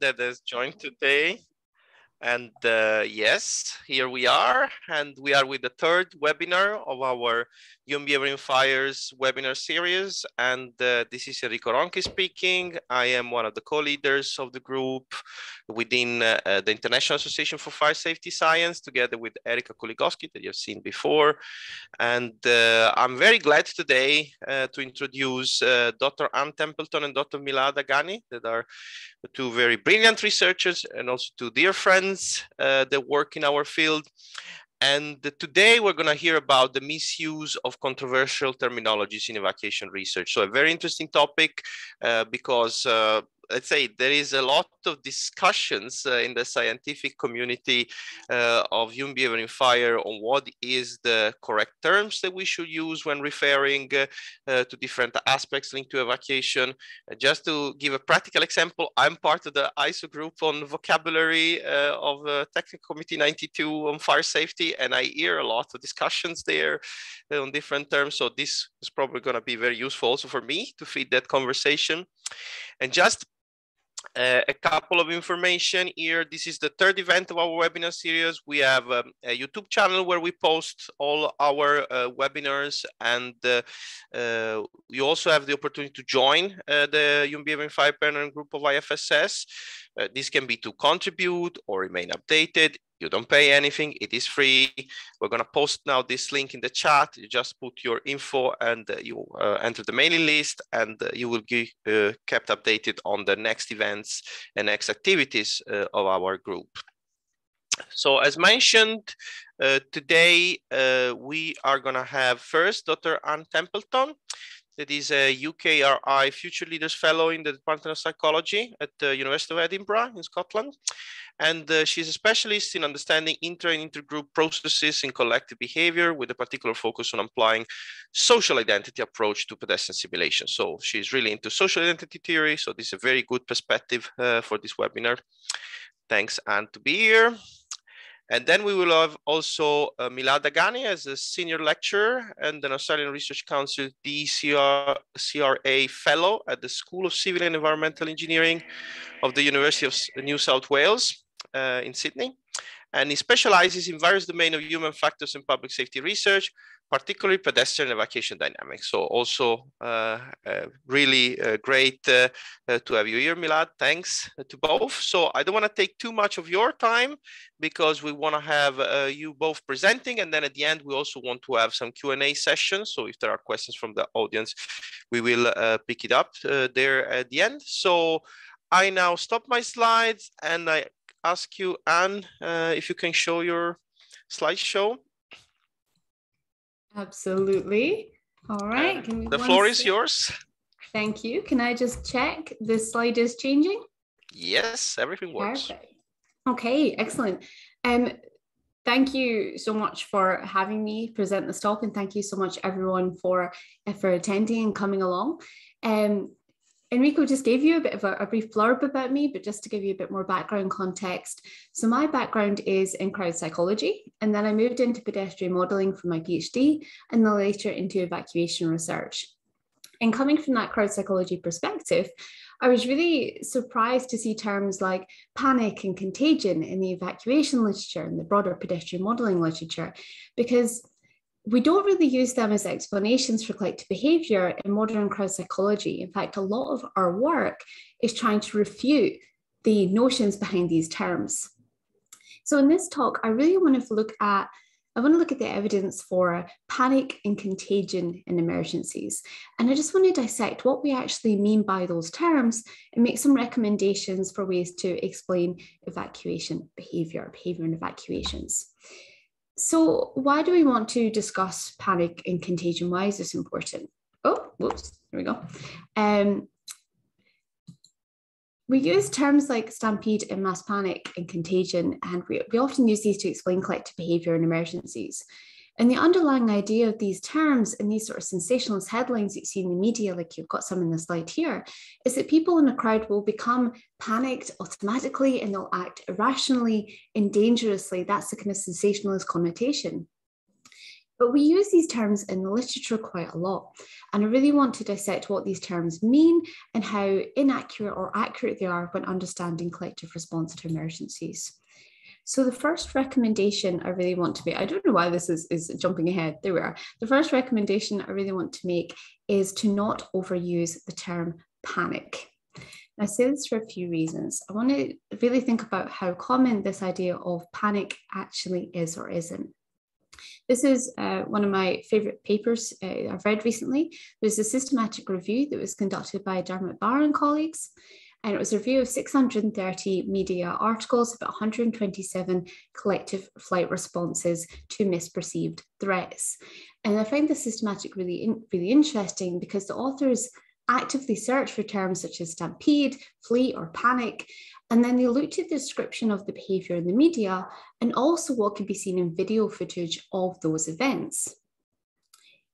that has joined today. And uh, yes, here we are, and we are with the third webinar of our in Fires webinar series. And uh, this is Enrico Ronchi speaking. I am one of the co-leaders of the group within uh, uh, the International Association for Fire Safety Science, together with Erika Kuligowski that you've seen before. And uh, I'm very glad today uh, to introduce Dr. Anne Templeton and Dr. Milad Haghani, that are two very brilliant researchers and also two dear friends uh, that work in our field. And today we're going to hear about the misuse of controversial terminologies in evacuation research. So a very interesting topic uh, because uh, let's say there is a lot of discussions uh, in the scientific community uh, of human behavior in fire on what is the correct terms that we should use when referring uh, uh to different aspects linked to evacuation. Uh, just to give a practical example, I'm part of the ISO group on vocabulary uh, of Technical Committee 92 on fire safety, and I hear a lot of discussions there on different terms. So this is probably going to be very useful also for me to feed that conversation. And just uh, a couple of information here. This is the third event of our webinar series. We have um, a YouTube channel where we post all our uh, webinars and uh, uh you also have the opportunity to join uh, the Human 5 Partner Group of IFSS. Uh, this can be to contribute or remain updated. You don't pay anything, it is free. We're gonna post now this link in the chat. You just put your info and uh, you uh, enter the mailing list and uh, you will be uh, kept updated on the next events and next activities uh, of our group. So as mentioned, uh, today we are gonna have first Dr. Anne Templeton that is a UKRI Future Leaders Fellow in the Department of Psychology at the University of Edinburgh in Scotland. And uh, she's a specialist in understanding inter and intergroup processes in collective behavior with a particular focus on applying social identity approach to pedestrian simulation. So she's really into social identity theory. So this is a very good perspective uh, for this webinar. Thanks, Anne, to be here. And then we will have also uh, Milad Haghani as a senior lecturer and an Australian Research Council DECRA fellow at the School of Civil and Environmental Engineering of the University of New South Wales uh, in Sydney. And he specializes in various domains of human factors and public safety research, particularly pedestrian evacuation dynamics. So also uh, uh, really uh, great uh, uh, to have you here, Milad. Thanks to both. So I don't want to take too much of your time because we want to have uh, you both presenting. And then at the end, we also want to have some Q&A sessions. So if there are questions from the audience, we will pick it up there at the end. So I now stop my slides and I ask you, Anne, if you can show your slideshow. Absolutely. All right. Uh, the floor is yours. Thank you. Can I just check the slide is changing? Yes, everything works. Perfect. Okay, excellent. Um, thank you so much for having me present this talk, and thank you so much everyone for for attending and coming along. Um, Enrico just gave you a bit of a, a, brief blurb about me, but just to give you a bit more background context. So, my background is in crowd psychology, and then I moved into pedestrian modelling for my PhD, and then later into evacuation research. And coming from that crowd psychology perspective, I was really surprised to see terms like panic and contagion in the evacuation literature and the broader pedestrian modelling literature, because we don't really use them as explanations for collective behavior in modern crowd psychology. In fact, a lot of our work is trying to refute the notions behind these terms. So in this talk, I really want to look at I want to look at the evidence for panic and contagion in emergencies. And I just want to dissect what we actually mean by those terms and make some recommendations for ways to explain evacuation behavior, behavior in evacuations. So, why do we want to discuss panic and contagion? Why is this important? Oh, whoops, there we go. Um, we use terms like stampede and mass panic and contagion, and we, we often use these to explain collective behavior in emergencies. And the underlying idea of these terms and these sort of sensationalist headlines that you see in the media, like you've got some in the slide here, is that people in a crowd will become panicked automatically and they'll act irrationally and dangerously. That's the kind of sensationalist connotation. But we use these terms in the literature quite a lot. And I really want to dissect what these terms mean and how inaccurate or accurate they are when understanding collective response to emergencies. So the first recommendation I really want to make, I don't know why this is, is jumping ahead, there we are. The first recommendation I really want to make is to not overuse the term panic. I say this for a few reasons. I want to really think about how common this idea of panic actually is or isn't. This is uh, one of my favourite papers uh, I've read recently. There's a systematic review that was conducted by Dermot Barr and colleagues, and it was a review of 630 media articles about 127 collective flight responses to misperceived threats. And I find this systematic really, really interesting because the authors actively search for terms such as stampede, flee, or panic. And then they looked at the description of the behaviour in the media and also what could be seen in video footage of those events.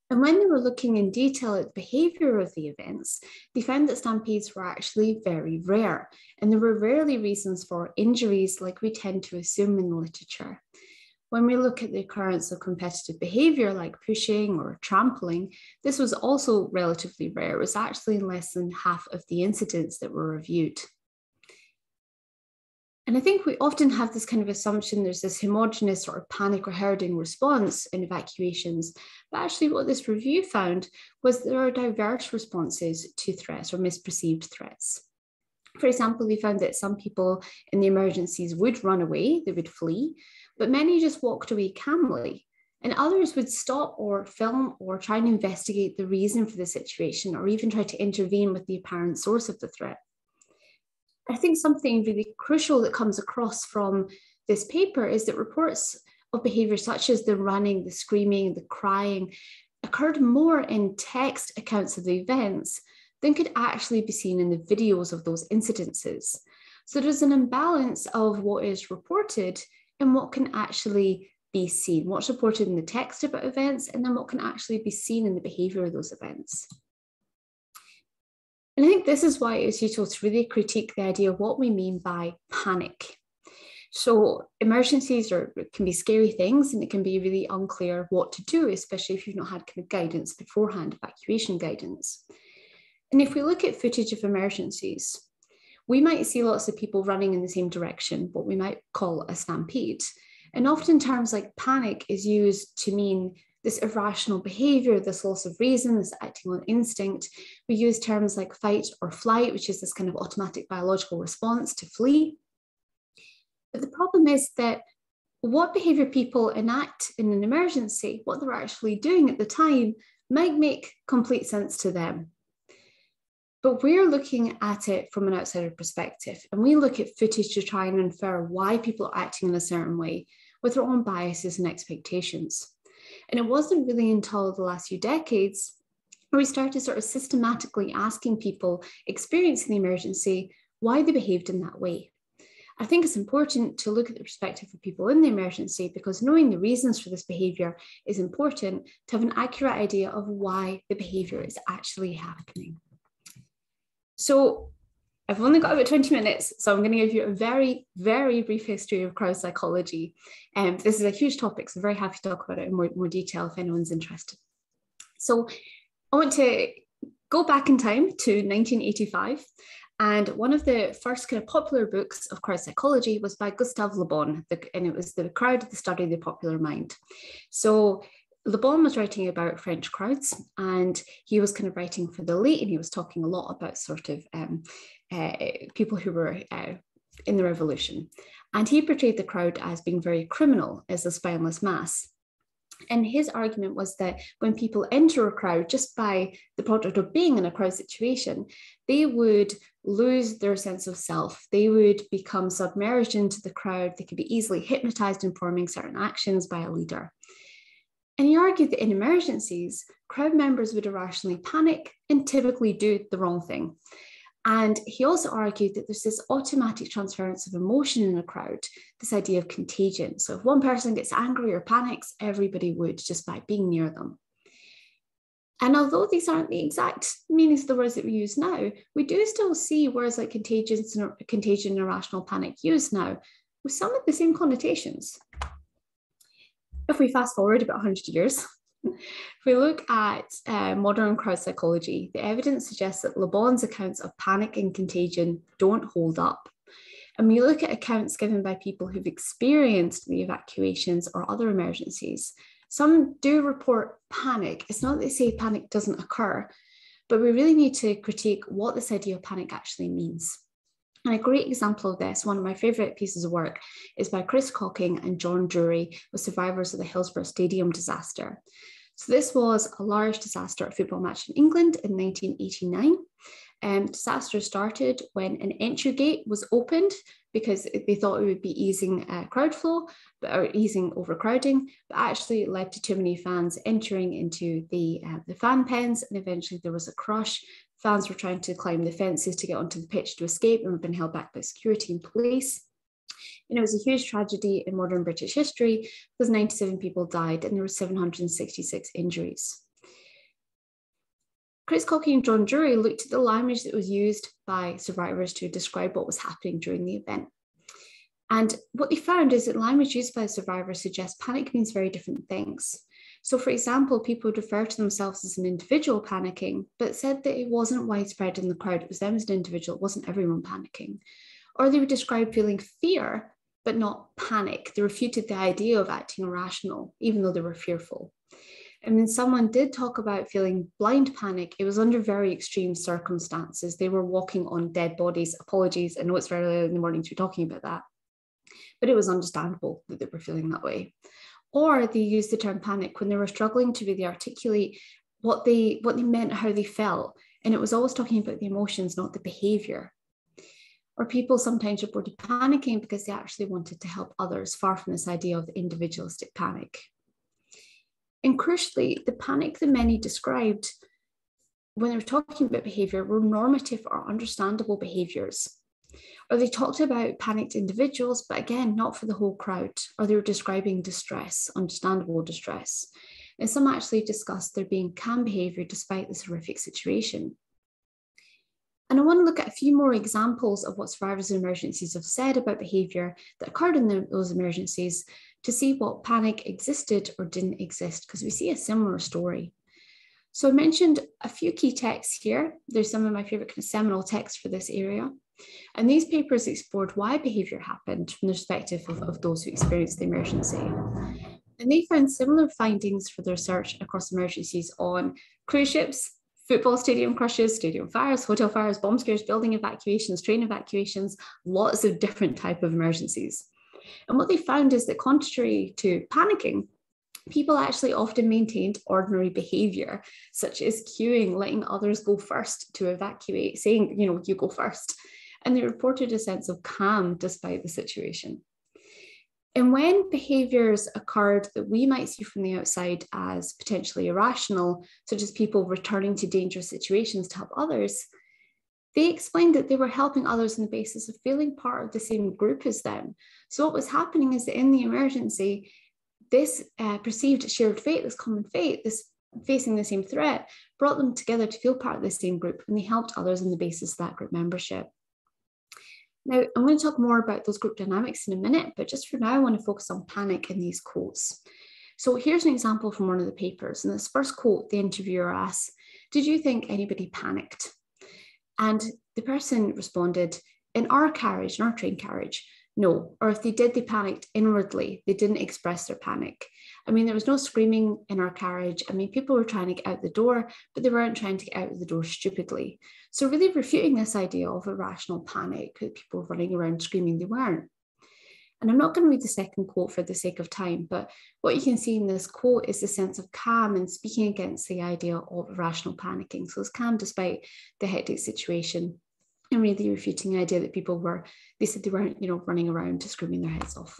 And when they were looking in detail at the behaviour of the events, they found that stampedes were actually very rare, and there were rarely reasons for injuries like we tend to assume in the literature. When we look at the occurrence of competitive behavior like pushing or trampling, this was also relatively rare. It was actually in less than half of the incidents that were reviewed. And I think we often have this kind of assumption there's this homogenous sort of panic or herding response in evacuations. But actually, what this review found was there are diverse responses to threats or misperceived threats. For example, they found that some people in the emergencies would run away, they would flee, but many just walked away calmly. And others would stop or film or try and investigate the reason for the situation or even try to intervene with the apparent source of the threat. I think something really crucial that comes across from this paper is that reports of behavior such as the running, the screaming, the crying occurred more in text accounts of the events than could actually be seen in the videos of those incidences. So there's an imbalance of what is reported and what can actually be seen, what's reported in the text about events, and then what can actually be seen in the behavior of those events. And I think this is why it's useful to really critique the idea of what we mean by panic. So emergencies are can be scary things and it can be really unclear what to do, especially if you've not had kind of guidance beforehand, evacuation guidance. And if we look at footage of emergencies, we might see lots of people running in the same direction, what we might call a stampede. And often terms like panic is used to mean this irrational behavior, this loss of reason, this acting on instinct. We use terms like fight or flight, which is this kind of automatic biological response to flee. But the problem is that what behavior people enact in an emergency, what they're actually doing at the time, might make complete sense to them. But we're looking at it from an outsider perspective, and we look at footage to try and infer why people are acting in a certain way with their own biases and expectations. And it wasn't really until the last few decades where we started sort of systematically asking people experiencing the emergency why they behaved in that way. I think it's important to look at the perspective of people in the emergency because knowing the reasons for this behaviour is important to have an accurate idea of why the behaviour is actually happening. So I've only got about 20 minutes, so I'm going to give you a very, very brief history of crowd psychology. And um, this is a huge topic, so I'm very happy to talk about it in more, more detail if anyone's interested. So I want to go back in time to 1985. And one of the first kind of popular books of crowd psychology was by Gustave Le Bon, and it was The Crowd, the Study of the Popular Mind. So Le Bon was writing about French crowds and he was kind of writing for the elite and he was talking a lot about sort of um, uh, people who were uh, in the revolution. And he portrayed the crowd as being very criminal as a spineless mass. And his argument was that when people enter a crowd just by the product of being in a crowd situation, they would lose their sense of self. They would become submerged into the crowd. They could be easily hypnotized in performing certain actions by a leader. And he argued that in emergencies, crowd members would irrationally panic and typically do the wrong thing. And he also argued that there's this automatic transference of emotion in a crowd, this idea of contagion. So if one person gets angry or panics, everybody would just by being near them. And although these aren't the exact meanings of the words that we use now, we do still see words like contagion, contagion, irrational panic used now with some of the same connotations. If we fast forward about 100 years, if we look at uh, modern crowd psychology, the evidence suggests that Le Bon's accounts of panic and contagion don't hold up. And we look at accounts given by people who've experienced the evacuations or other emergencies. Some do report panic. It's not that they say panic doesn't occur, but we really need to critique what this idea of panic actually means. And a great example of this, one of my favourite pieces of work, is by Chris Cocking and John Drury with survivors of the Hillsborough Stadium disaster. So this was a large disaster at a football match in England in 1989. Um, disaster started when an entry gate was opened because they thought it would be easing uh, crowd flow but, or easing overcrowding, but actually it led to too many fans entering into the, uh, the fan pens and eventually there was a crush. Fans were trying to climb the fences to get onto the pitch to escape and were being held back by security and police. And it was a huge tragedy in modern British history because 97 people died and there were 766 injuries. Chris Cocking and John Drury looked at the language that was used by survivors to describe what was happening during the event. And what they found is that language used by survivors suggests panic means very different things. So, for example, people would refer to themselves as an individual panicking, but said that it wasn't widespread in the crowd. It was them as an individual, it wasn't everyone panicking. Or they would describe feeling fear, but not panic. They refuted the idea of acting irrational, even though they were fearful. And when someone did talk about feeling blind panic, it was under very extreme circumstances. They were walking on dead bodies. Apologies, I know it's very early in the morning to be talking about that, but it was understandable that they were feeling that way. Or they used the term panic when they were struggling to really articulate what they what they meant, how they felt, and it was always talking about the emotions, not the behavior. Or people sometimes reported panicking because they actually wanted to help others, far from this idea of individualistic panic. And crucially, the panic that many described when they were talking about behavior were normative or understandable behaviors. Or they talked about panicked individuals, but again, not for the whole crowd. Or they were describing distress, understandable distress. And some actually discussed there being calm behavior despite this horrific situation. And I want to look at a few more examples of what survivors of emergencies have said about behavior that occurred in the, those emergencies to see what panic existed or didn't exist, because we see a similar story. So I mentioned a few key texts here. There's some of my favorite kind of seminal texts for this area. And these papers explored why behavior happened from the perspective of, of those who experienced the emergency. And they found similar findings for their research across emergencies on cruise ships, football stadium crushes, stadium fires, hotel fires, bomb scares, building evacuations, train evacuations, lots of different type of emergencies. And what they found is that contrary to panicking, people actually often maintained ordinary behavior, such as queuing, letting others go first to evacuate, saying, you know, you go first. And they reported a sense of calm despite the situation. And when behaviors occurred that we might see from the outside as potentially irrational, such as people returning to dangerous situations to help others, they explained that they were helping others on the basis of feeling part of the same group as them. So, what was happening is that in the emergency, this uh, perceived shared fate, this common fate, this facing the same threat, brought them together to feel part of the same group, and they helped others on the basis of that group membership. Now, I'm going to talk more about those group dynamics in a minute, but just for now, I want to focus on panic in these quotes. So here's an example from one of the papers. In this first quote, the interviewer asks, Did you think anybody panicked? And the person responded, in our carriage, in our train carriage, no. Or if they did, they panicked inwardly. They didn't express their panic. I mean, there was no screaming in our carriage. I mean, people were trying to get out the door, but they weren't trying to get out the door stupidly. So, really refuting this idea of irrational panic, people running around screaming, they weren't. And I'm not going to read the second quote for the sake of time, but what you can see in this quote is the sense of calm and speaking against the idea of irrational panicking. So it's calm despite the hectic situation and really refuting the idea that people were, they said they weren't, you know, running around screaming their heads off.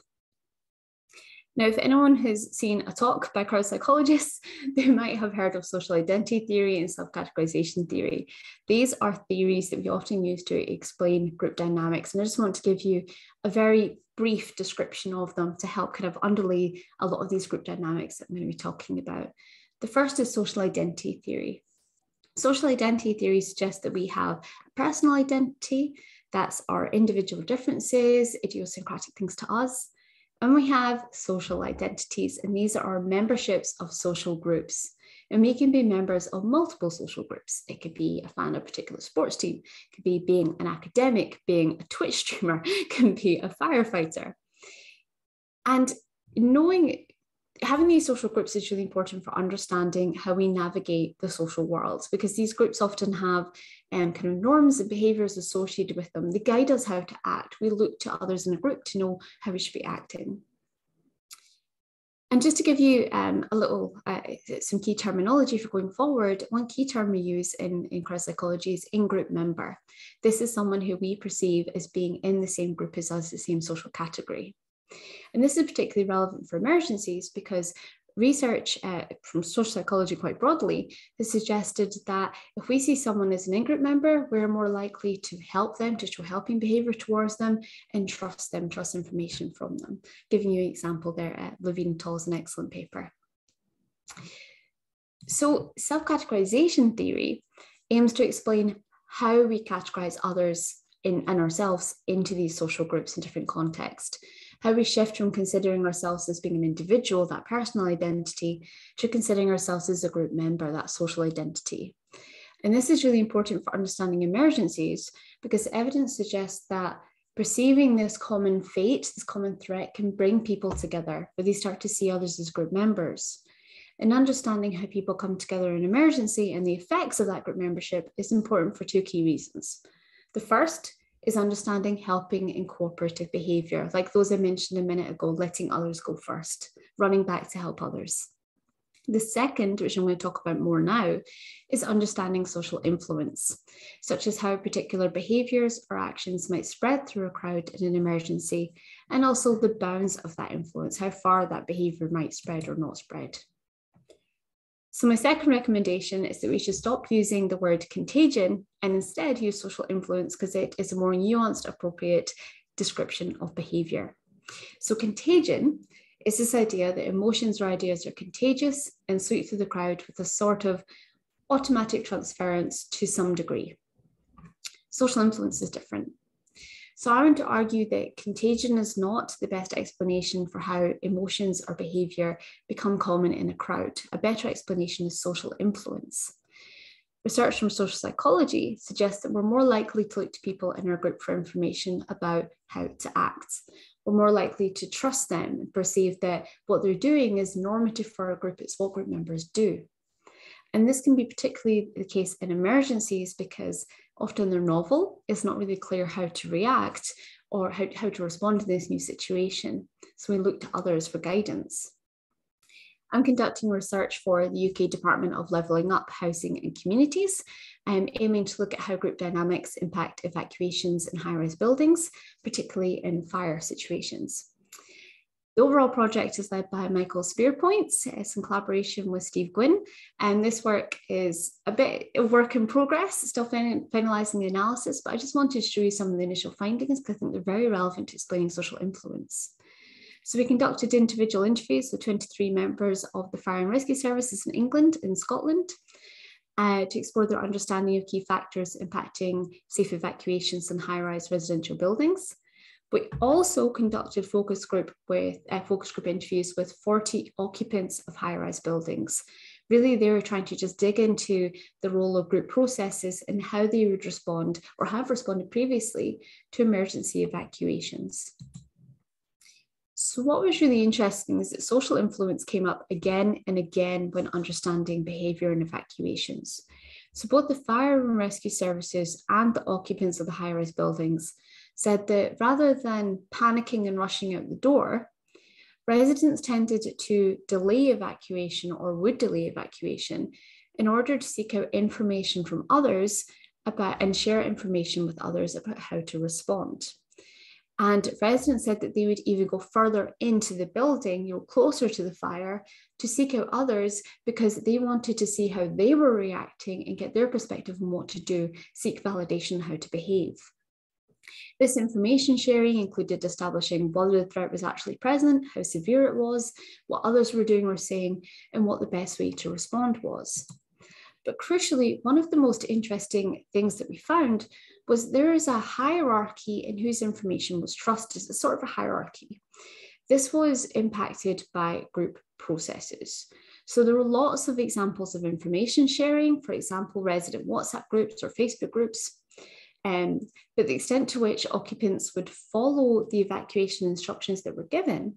Now, if anyone has seen a talk by crowd psychologists, they might have heard of social identity theory and self-categorization theory. These are theories that we often use to explain group dynamics. And I just want to give you a very brief description of them to help kind of underlay a lot of these group dynamics that I'm going to be talking about. The first is social identity theory. Social identity theory suggests that we have a personal identity, that's our individual differences, idiosyncratic things to us, And we have social identities, and these are our memberships of social groups. And we can be members of multiple social groups. It could be a fan of a particular sports team, it could be being an academic, being a Twitch streamer, can be a firefighter. And knowing having these social groups is really important for understanding how we navigate the social world because these groups often have um, kind of norms and behaviors associated with them. They guide us how to act. We look to others in a group to know how we should be acting. And just to give you um, a little, uh, some key terminology for going forward, one key term we use in, in crowd psychology is in-group member. This is someone who we perceive as being in the same group as us, the same social category. And this is particularly relevant for emergencies because research uh, from social psychology quite broadly has suggested that if we see someone as an in-group member, we're more likely to help them, to show helping behavior towards them and trust them, trust information from them. Giving you an example there, uh, Levine and Tall's an excellent paper. So self-categorization theory aims to explain how we categorize others in, and ourselves into these social groups in different contexts how we shift from considering ourselves as being an individual, that personal identity, to considering ourselves as a group member, that social identity. And this is really important for understanding emergencies because evidence suggests that perceiving this common fate, this common threat, can bring people together, where they start to see others as group members. And understanding how people come together in emergency and the effects of that group membership is important for two key reasons. The first is understanding helping in cooperative behavior, like those I mentioned a minute ago, letting others go first, running back to help others. The second, which I'm going to talk about more now, is understanding social influence, such as how particular behaviours or actions might spread through a crowd in an emergency, and also the bounds of that influence, how far that behaviour might spread or not spread. So my second recommendation is that we should stop using the word contagion and instead use social influence because it is a more nuanced, appropriate description of behavior. So contagion is this idea that emotions or ideas are contagious and sweep through the crowd with a sort of automatic transference to some degree. Social influence is different. So I want to argue that contagion is not the best explanation for how emotions or behaviour become common in a crowd. A better explanation is social influence. Research from social psychology suggests that we're more likely to look to people in our group for information about how to act. We're more likely to trust them and perceive that what they're doing is normative for our group, it's what group members do. And this can be particularly the case in emergencies because often they're novel. It's not really clear how to react or how, how to respond to this new situation. So we look to others for guidance. I'm conducting research for the UK Department of Levelling Up Housing and Communities, um, aiming to look at how group dynamics impact evacuations in high-rise buildings, particularly in fire situations. The overall project is led by Michael Spearpoints. It's in collaboration with Steve Gwynne. And this work is a bit of work in progress, still fin finalizing the analysis, but I just wanted to show you some of the initial findings because I think they're very relevant to explaining social influence. So we conducted individual interviews with 23 members of the fire and rescue services in England and Scotland uh, to explore their understanding of key factors impacting safe evacuations in high-rise residential buildings. We also conducted focus group with uh, focus group interviews with 40 occupants of high-rise buildings. Really, they were trying to just dig into the role of group processes and how they would respond or have responded previously to emergency evacuations. So what was really interesting is that social influence came up again and again when understanding behaviour in evacuations. So both the fire and rescue services and the occupants of the high-rise buildings said that rather than panicking and rushing out the door, residents tended to delay evacuation or would delay evacuation in order to seek out information from others about and share information with others about how to respond. And residents said that they would even go further into the building, you know, closer to the fire, to seek out others because they wanted to see how they were reacting and get their perspective on what to do, seek validation, how to behave. This information sharing included establishing whether the threat was actually present, how severe it was, what others were doing or saying, and what the best way to respond was. But crucially, one of the most interesting things that we found was there is a hierarchy in whose information was trusted, a sort of a hierarchy. this was impacted by group processes. So there were lots of examples of information sharing, for example, resident WhatsApp groups or Facebook groups. Um, but the extent to which occupants would follow the evacuation instructions that were given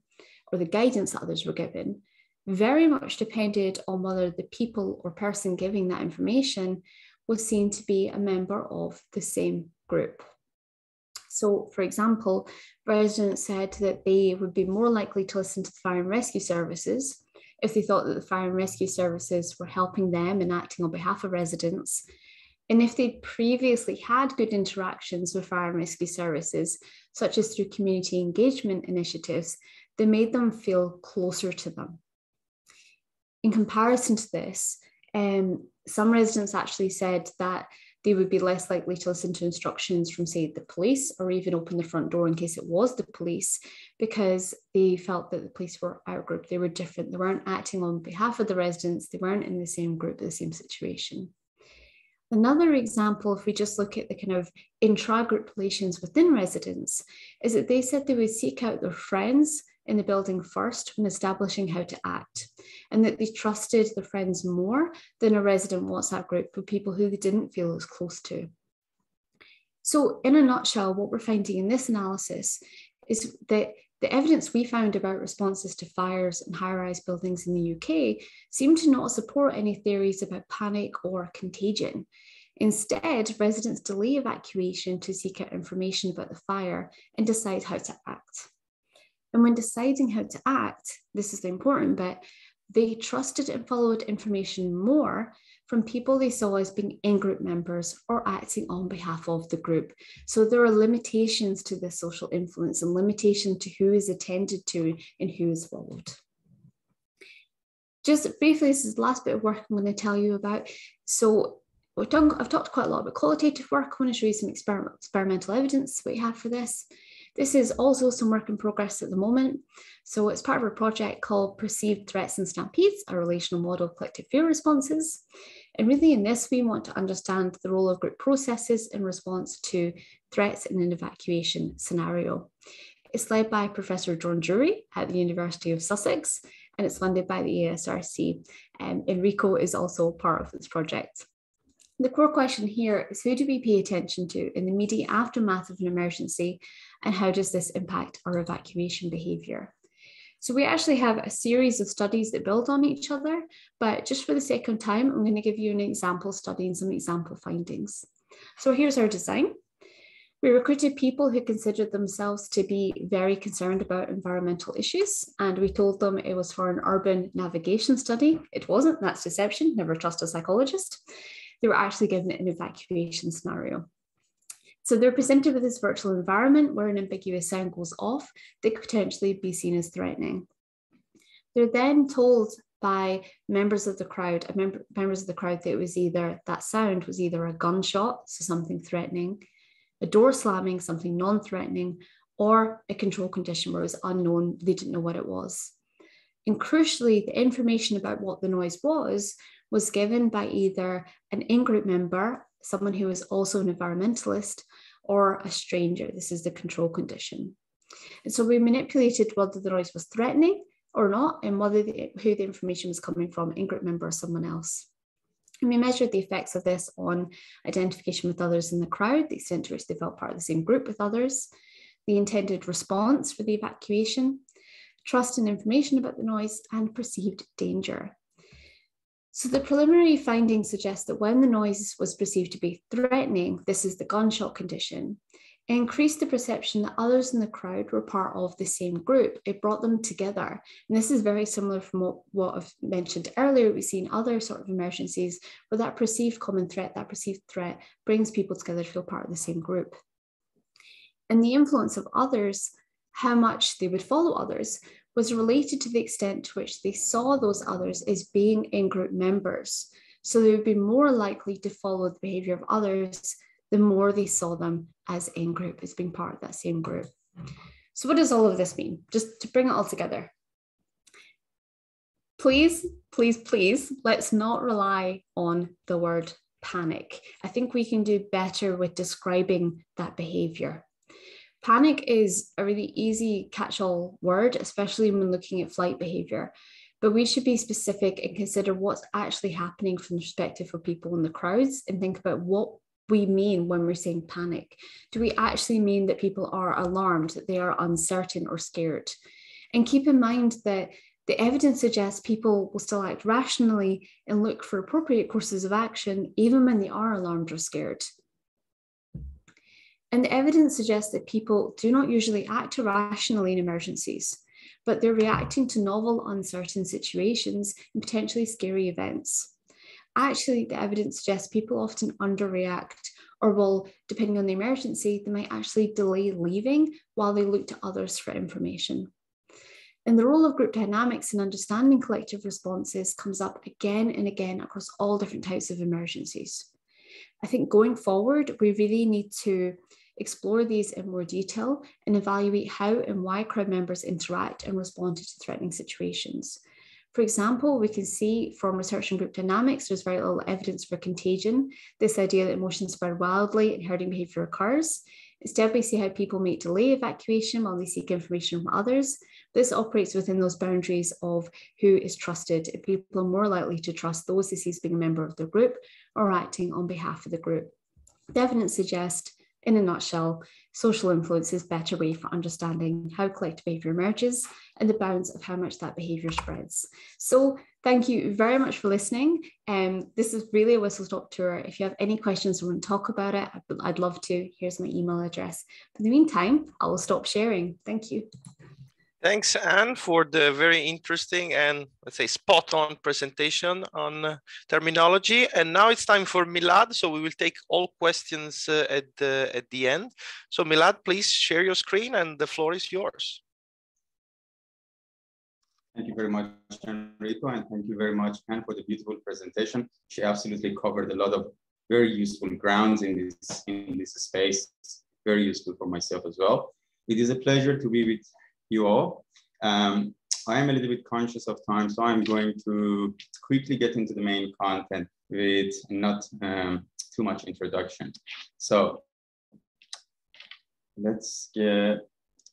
or the guidance that others were given very much depended on whether the people or person giving that information was seen to be a member of the same group. So, for example, residents said that they would be more likely to listen to the fire and rescue services if they thought that the fire and rescue services were helping them and acting on behalf of residents. And if they'd previously had good interactions with fire and rescue services, such as through community engagement initiatives, they made them feel closer to them. In comparison to this, um, some residents actually said that they would be less likely to listen to instructions from, say, the police or even open the front door in case it was the police because they felt that the police were outgrouped. They were different. They weren't acting on behalf of the residents. They weren't in the same group, the same situation. Another example, if we just look at the kind of intra-group relations within residents, is that they said they would seek out their friends in the building first when establishing how to act, and that they trusted their friends more than a resident WhatsApp group with people who they didn't feel as close to. So, in a nutshell, what we're finding in this analysis is that the evidence we found about responses to fires in high rise buildings in the UK seem to not support any theories about panic or contagion. Instead, residents delay evacuation to seek out information about the fire and decide how to act. And when deciding how to act, this is the important bit, they trusted and followed information more from people they saw as being in group members or acting on behalf of the group. So there are limitations to this social influence and limitation to who is attended to and who is followed. Just briefly, this is the last bit of work I'm going to tell you about. So I've talked quite a lot about qualitative work. I want to show you some experiment, experimental evidence we have for this. This is also some work in progress at the moment. So it's part of a project called Perceived Threats and Stampedes, a relational model of collective fear responses. And really in this, we want to understand the role of group processes in response to threats in an evacuation scenario. It's led by Professor John Drury at the University of Sussex, and it's funded by the ESRC. Um, Enrico is also part of this project. The core question here is who do we pay attention to in the immediate aftermath of an emergency and how does this impact our evacuation behaviour? So we actually have a series of studies that build on each other, but just for the sake of time, I'm going to give you an example study and some example findings. So here's our design. We recruited people who considered themselves to be very concerned about environmental issues, and we told them it was for an urban navigation study. It wasn't, that's deception, never trust a psychologist. They were actually given an evacuation scenario. So they're presented with this virtual environment where an ambiguous sound goes off that could potentially be seen as threatening. They're then told by members of the crowd, member, members of the crowd that it was either that sound was either a gunshot, so something threatening, a door slamming, something non-threatening, or a control condition where it was unknown, they didn't know what it was. And crucially, the information about what the noise was was given by either an in-group member someone who is also an environmentalist, or a stranger. This is the control condition. And so we manipulated whether the noise was threatening or not, and whether the, who the information was coming from, in-group member or someone else. And we measured the effects of this on identification with others in the crowd, the extent to which they felt part of the same group with others, the intended response for the evacuation, trust and information about the noise, and perceived danger. So the preliminary findings suggest that when the noise was perceived to be threatening, this is the gunshot condition, it increased the perception that others in the crowd were part of the same group. It brought them together. And this is very similar from what, what I've mentioned earlier. We've seen other sort of emergencies where that perceived common threat, that perceived threat brings people together to feel part of the same group. And the influence of others, how much they would follow others, was related to the extent to which they saw those others as being in group members. So they would be more likely to follow the behavior of others the more they saw them as in group, as being part of that same group. So, what does all of this mean? Just to bring it all together. Please, please, please, let's not rely on the word panic. I think we can do better with describing that behavior. Panic is a really easy catch all word, especially when looking at flight behavior. But we should be specific and consider what's actually happening from the perspective of people in the crowds and think about what we mean when we're saying panic. Do we actually mean that people are alarmed, that they are uncertain or scared? And keep in mind that the evidence suggests people will still act rationally and look for appropriate courses of action, even when they are alarmed or scared. And the evidence suggests that people do not usually act irrationally in emergencies, but they're reacting to novel, uncertain situations and potentially scary events. Actually, the evidence suggests people often underreact or will, depending on the emergency, they might actually delay leaving while they look to others for information. And the role of group dynamics in understanding collective responses comes up again and again across all different types of emergencies. I think going forward, we really need to explore these in more detail and evaluate how and why crowd members interact and respond to threatening situations. For example, we can see from research in group dynamics, there's very little evidence for contagion, this idea that emotions spread wildly and herding behavior occurs. Instead, we see how people may delay evacuation while they seek information from others. This operates within those boundaries of who is trusted. People are more likely to trust those they see as being a member of their group or acting on behalf of the group. The evidence suggests, in a nutshell, social influence is a better way for understanding how collective behaviour emerges and the bounds of how much that behaviour spreads. So thank you very much for listening. Um, this is really a whistle stop tour. If you have any questions or want to talk about it, I'd love to. Here's my email address. in the meantime, I will stop sharing. Thank you. Thanks, Anne, for the very interesting and let's say spot on presentation on uh, terminology. And now it's time for Milad. So we will take all questions uh, at, the, at the end. So Milad, please share your screen and the floor is yours. Thank you very much, Enrico, and thank you very much, Anne, for the beautiful presentation. She absolutely covered a lot of very useful grounds in this, in this space, very useful for myself as well. It is a pleasure to be with you all. Um, I am a little bit conscious of time, so I'm going to quickly get into the main content with not um, too much introduction. So let's get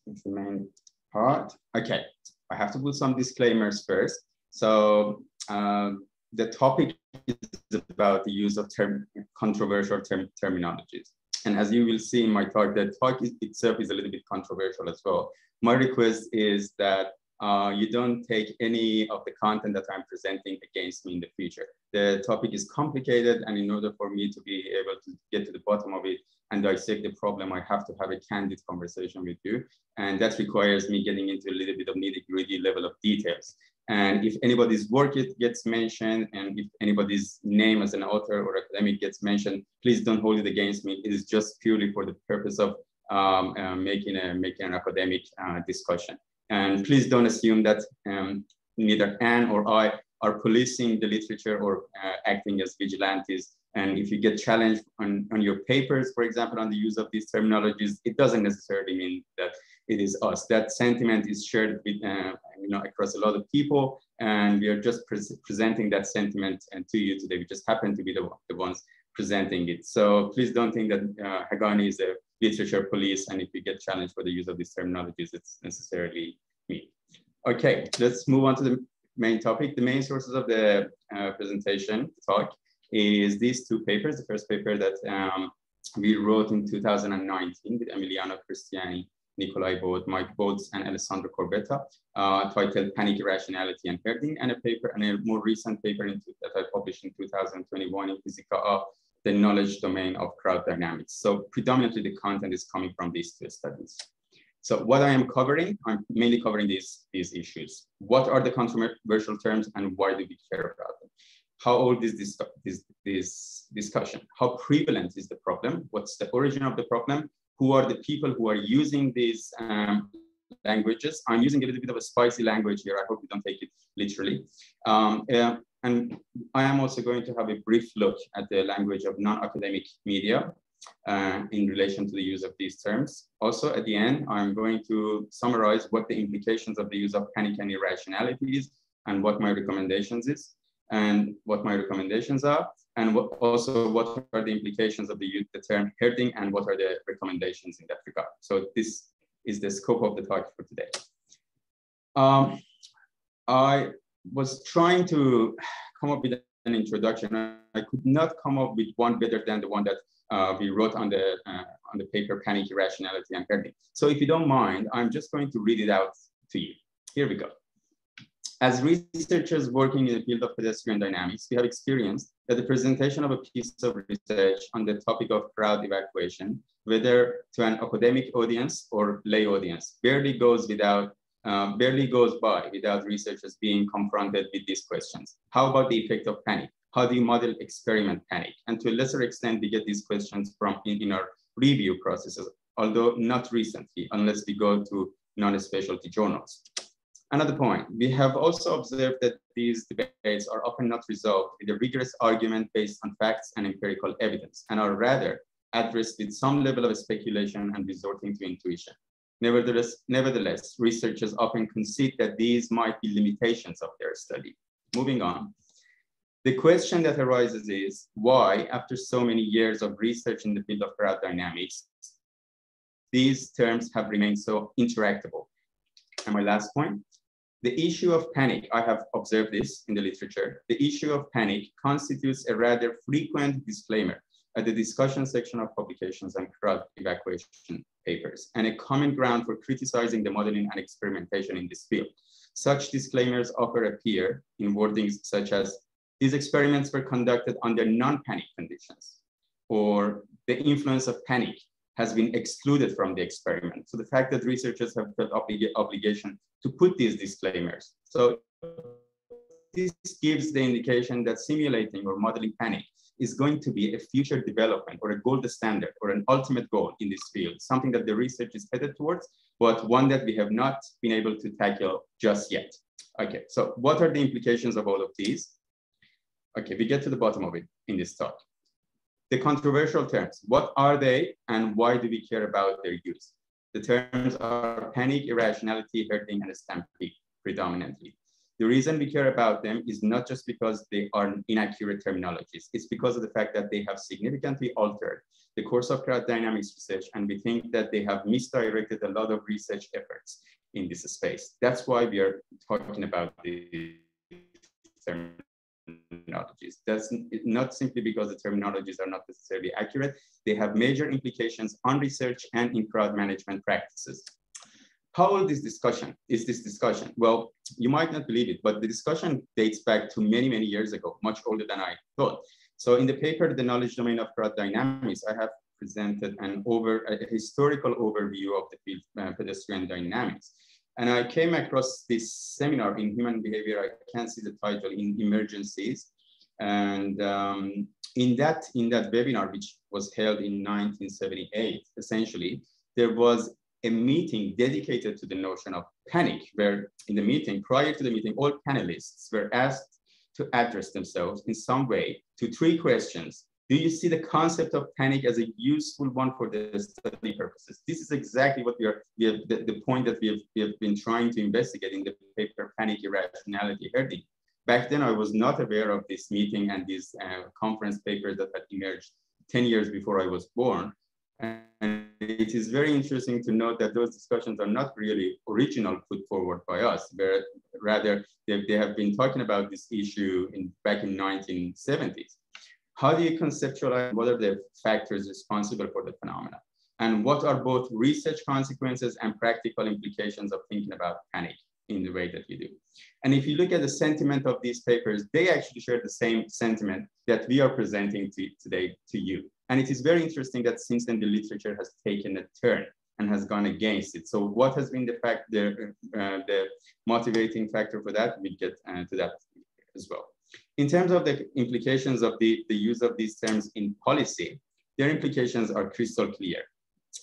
into the main part. Okay, I have to put some disclaimers first. So um, the topic is about the use of term, controversial term, terminologies. And as you will see in my talk, the talk itself is a little bit controversial as well my request is that uh, you don't take any of the content that I'm presenting against me in the future. The topic is complicated, and in order for me to be able to get to the bottom of it and dissect the problem, I have to have a candid conversation with you. And that requires me getting into a little bit of nitty gritty level of details. And if anybody's work gets mentioned, and if anybody's name as an author or academic gets mentioned, please don't hold it against me. It is just purely for the purpose of um, uh, making, a, making an academic uh, discussion. And please don't assume that um, neither Anne or I are policing the literature or uh, acting as vigilantes. And if you get challenged on, on your papers, for example, on the use of these terminologies, it doesn't necessarily mean that it is us. That sentiment is shared with, uh, you know, across a lot of people, and we are just pre presenting that sentiment and to you today. We just happen to be the, the ones presenting it. So please don't think that uh, Haghani is a literature police, and if you get challenged for the use of these terminologies, it's necessarily me. Okay, let's move on to the main topic. The main sources of the uh, presentation talk is these two papers. The first paper that um, we wrote in 2019 with Emiliano Cristiani, Nikolai Bode, Maik Boltes, and Alessandro Corbetta, uh, titled Panic, Irrationality, and Herding, and a paper, and a more recent paper in, that I published in 2021 in Physica the knowledge domain of crowd dynamics. So predominantly the content is coming from these two studies. So what I am covering, I'm mainly covering these, these issues. What are the controversial terms and why do we care about them? How old is this, this, this discussion? How prevalent is the problem? What's the origin of the problem? Who are the people who are using these um, languages? I'm using a little bit of a spicy language here. I hope you don't take it literally. Um, uh, and I am also going to have a brief look at the language of non-academic media uh, in relation to the use of these terms. Also, at the end, I'm going to summarize what the implications of the use of panic and irrationality is and what my recommendations is and what my recommendations are. and what, also what are the implications of the, the term herding and what are the recommendations in that regard. So this is the scope of the talk for today. Um, I was trying to come up with an introduction. I could not come up with one better than the one that uh, we wrote on the uh, on the paper Panic, Irrationality, and Herding. So if you don't mind, I'm just going to read it out to you. Here we go. As researchers working in the field of pedestrian dynamics, we have experienced that the presentation of a piece of research on the topic of crowd evacuation, whether to an academic audience or lay audience, barely goes without uh, barely goes by without researchers being confronted with these questions. How about the effect of panic? How do you model experiment panic? And to a lesser extent, we get these questions from in, in our review processes, although not recently, unless we go to non-specialty journals. Another point, we have also observed that these debates are often not resolved with a rigorous argument based on facts and empirical evidence, and are rather addressed with some level of speculation and resorting to intuition. Nevertheless, nevertheless, researchers often concede that these might be limitations of their study. Moving on. The question that arises is why, after so many years of research in the field of crowd dynamics, these terms have remained so interactable. And my last point, the issue of panic, I have observed this in the literature, the issue of panic constitutes a rather frequent disclaimer at the discussion section of publications and crowd evacuation papers, and a common ground for criticizing the modeling and experimentation in this field. Such disclaimers often appear in wordings such as, these experiments were conducted under non-panic conditions, or the influence of panic has been excluded from the experiment. So the fact that researchers have felt oblig obligation to put these disclaimers. So this gives the indication that simulating or modeling panic is going to be a future development or a gold standard or an ultimate goal in this field, something that the research is headed towards, but one that we have not been able to tackle just yet. Okay, so what are the implications of all of these? Okay, we get to the bottom of it in this talk the controversial terms. What are they and why do we care about their use? The terms are panic, irrationality, herding, and stampede predominantly. The reason we care about them is not just because they are inaccurate terminologies. It's because of the fact that they have significantly altered the course of crowd dynamics research, and we think that they have misdirected a lot of research efforts in this space. That's why we are talking about the terminologies. That's not simply because the terminologies are not necessarily accurate. They have major implications on research and in crowd management practices. How old is discussion? Is this discussion? Well, you might not believe it, but the discussion dates back to many, many years ago, much older than I thought. So in the paper, The Knowledge Domain of Crowd Dynamics, I have presented an over, a historical overview of the field uh, pedestrian dynamics. And I came across this seminar in human behavior. I can't see the title in emergencies. And um, in that in that webinar, which was held in 1978, essentially, there was a meeting dedicated to the notion of panic, where in the meeting, prior to the meeting, all panelists were asked to address themselves in some way to three questions do you see the concept of panic as a useful one for the study purposes? This is exactly what we are, we have, the, the point that we have, we have been trying to investigate in the paper Panic, Irrationality, Herding. Back then, I was not aware of this meeting and these uh, conference papers that had emerged 10 years before I was born. And it is very interesting to note that those discussions are not really original put forward by us, but rather they, they have been talking about this issue in, back in 1970s. How do you conceptualize what are the factors responsible for the phenomena? And what are both research consequences and practical implications of thinking about panic in the way that we do? And if you look at the sentiment of these papers, they actually share the same sentiment that we are presenting to, today to you. And it is very interesting that since then the literature has taken a turn and has gone against it. So what has been the fact, the, uh, the motivating factor for that? We get uh, to that as well. In terms of the implications of the, the use of these terms in policy, their implications are crystal clear.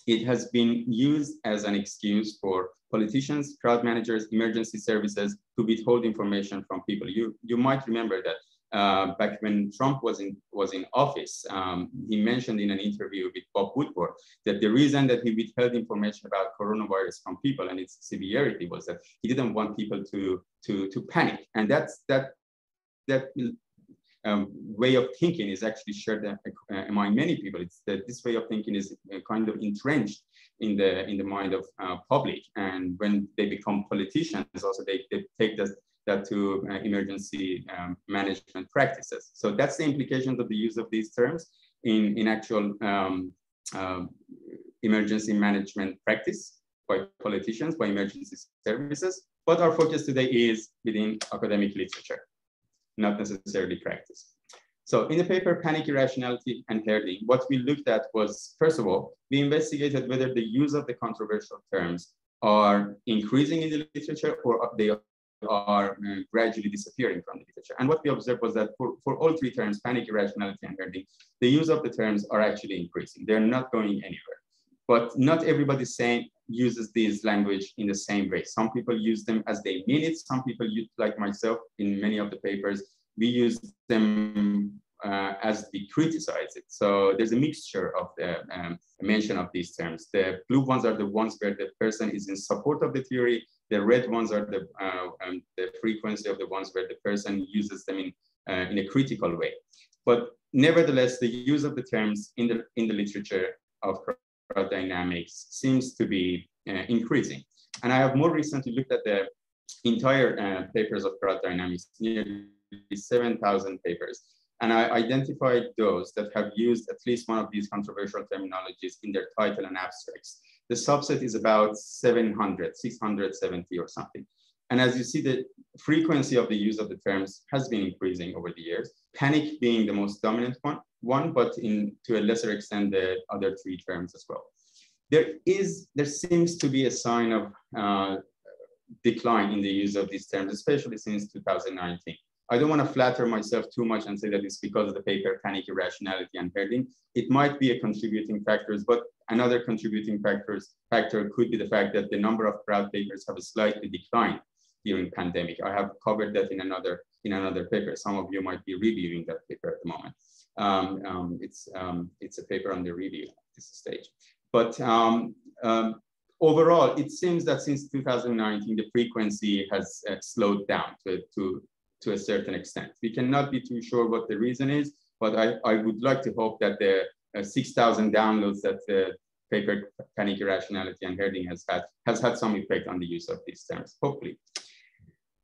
It has been used as an excuse for politicians, crowd managers, emergency services to withhold information from people. You, you might remember that uh, back when Trump was in, was in office, um, he mentioned in an interview with Bob Woodward that the reason that he withheld information about coronavirus from people and its severity was that he didn't want people to, to, to panic. And that's, that that um, way of thinking is actually shared uh, among many people. It's that this way of thinking is uh, kind of entrenched in the in the mind of uh, public, and when they become politicians, also they, they take that that to uh, emergency um, management practices. So that's the implications of the use of these terms in in actual um, um emergency management practice by politicians, by emergency services. But our focus today is within academic literature not necessarily practice. So in the paper, Panic, Irrationality, and Herding, what we looked at was, first of all, we investigated whether the use of the controversial terms are increasing in the literature or they are uh, gradually disappearing from the literature. And what we observed was that for, for all three terms, panic, irrationality, and herding, the use of the terms are actually increasing. They're not going anywhere. But not everybody saying uses this language in the same way. Some people use them as they mean it. Some people, use, like myself, in many of the papers, we use them uh, as we criticize it. So there's a mixture of the um, mention of these terms. The blue ones are the ones where the person is in support of the theory. The red ones are the, uh, um, the frequency of the ones where the person uses them in, uh, in a critical way. But nevertheless, the use of the terms in the, in the literature of crowd dynamics seems to be uh, increasing. And I have more recently looked at the entire uh, papers of crowd dynamics, nearly 7,000 papers. And I identified those that have used at least one of these controversial terminologies in their title and abstracts. The subset is about 700, 670 or something. And as you see, the frequency of the use of the terms has been increasing over the years, panic being the most dominant one, one, but in to a lesser extent, the other three terms as well. There is, there seems to be a sign of uh, decline in the use of these terms, especially since 2019. I don't want to flatter myself too much and say that it's because of the paper panic, irrationality, and herding. It might be a contributing factors, but another contributing factors factor could be the fact that the number of crowd papers have slightly declined during pandemic. I have covered that in another in another paper. Some of you might be reviewing that paper at the moment. Um, um, it's, um, it's a paper under review at this stage. But um, um, overall, it seems that since 2019, the frequency has uh, slowed down to, to, to a certain extent. We cannot be too sure what the reason is, but I, I would like to hope that the uh, 6,000 downloads that the paper Panic Irrationality and Herding has had has had some effect on the use of these terms, hopefully.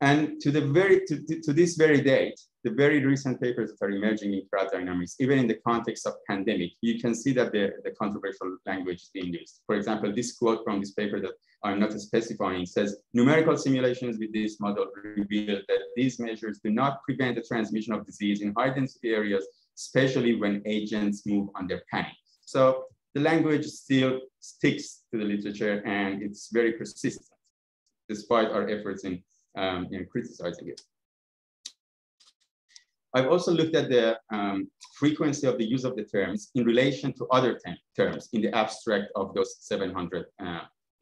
And to the very to, to this very date, the very recent papers that are emerging in crowd dynamics, even in the context of pandemic, you can see that the, the controversial language is being used. For example, this quote from this paper that I'm not specifying says, numerical simulations with this model reveal that these measures do not prevent the transmission of disease in high density areas, especially when agents move under panic. So the language still sticks to the literature and it's very persistent despite our efforts in um, in criticizing it. I've also looked at the um, frequency of the use of the terms in relation to other terms in the abstract of those 700 uh,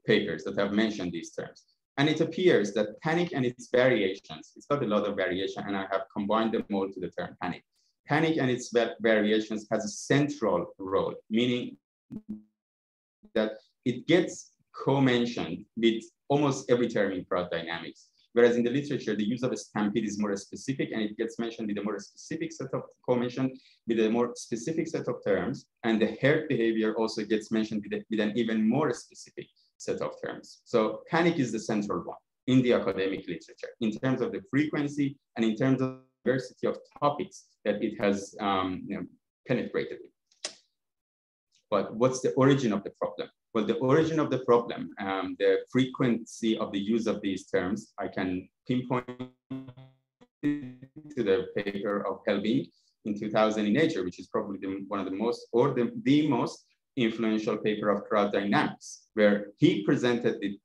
papers that have mentioned these terms. And it appears that panic and its variations, it's got a lot of variation and I have combined them all to the term panic. Panic and its variations has a central role, meaning that it gets co-mentioned with almost every term in crowd dynamics. Whereas in the literature, the use of a stampede is more specific and it gets mentioned with a more specific set of co-mention with a more specific set of terms. And the herd behavior also gets mentioned with, a, with an even more specific set of terms. So panic is the central one in the academic literature in terms of the frequency and in terms of diversity of topics that it has um, you know, penetrated. But what's the origin of the problem? Well, the origin of the problem, um, the frequency of the use of these terms, I can pinpoint to the paper of Helbing in 2000 in Nature, which is probably the, one of the most, or the, the most influential paper of crowd dynamics, where he presented the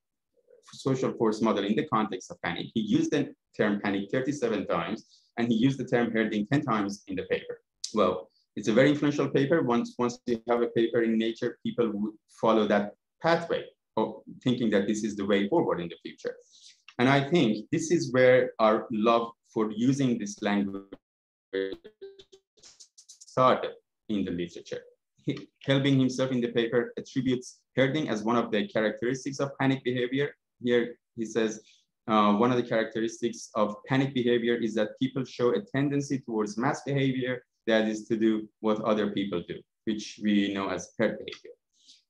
social force model in the context of panic. He used the term panic 37 times, and he used the term herding 10 times in the paper. Well, it's a very influential paper. Once, once you have a paper in nature, people would follow that pathway, of thinking that this is the way forward in the future. And I think this is where our love for using this language started in the literature. Helbing himself in the paper attributes herding as one of the characteristics of panic behavior. Here he says, uh, one of the characteristics of panic behavior is that people show a tendency towards mass behavior that is to do what other people do, which we know as herd behavior.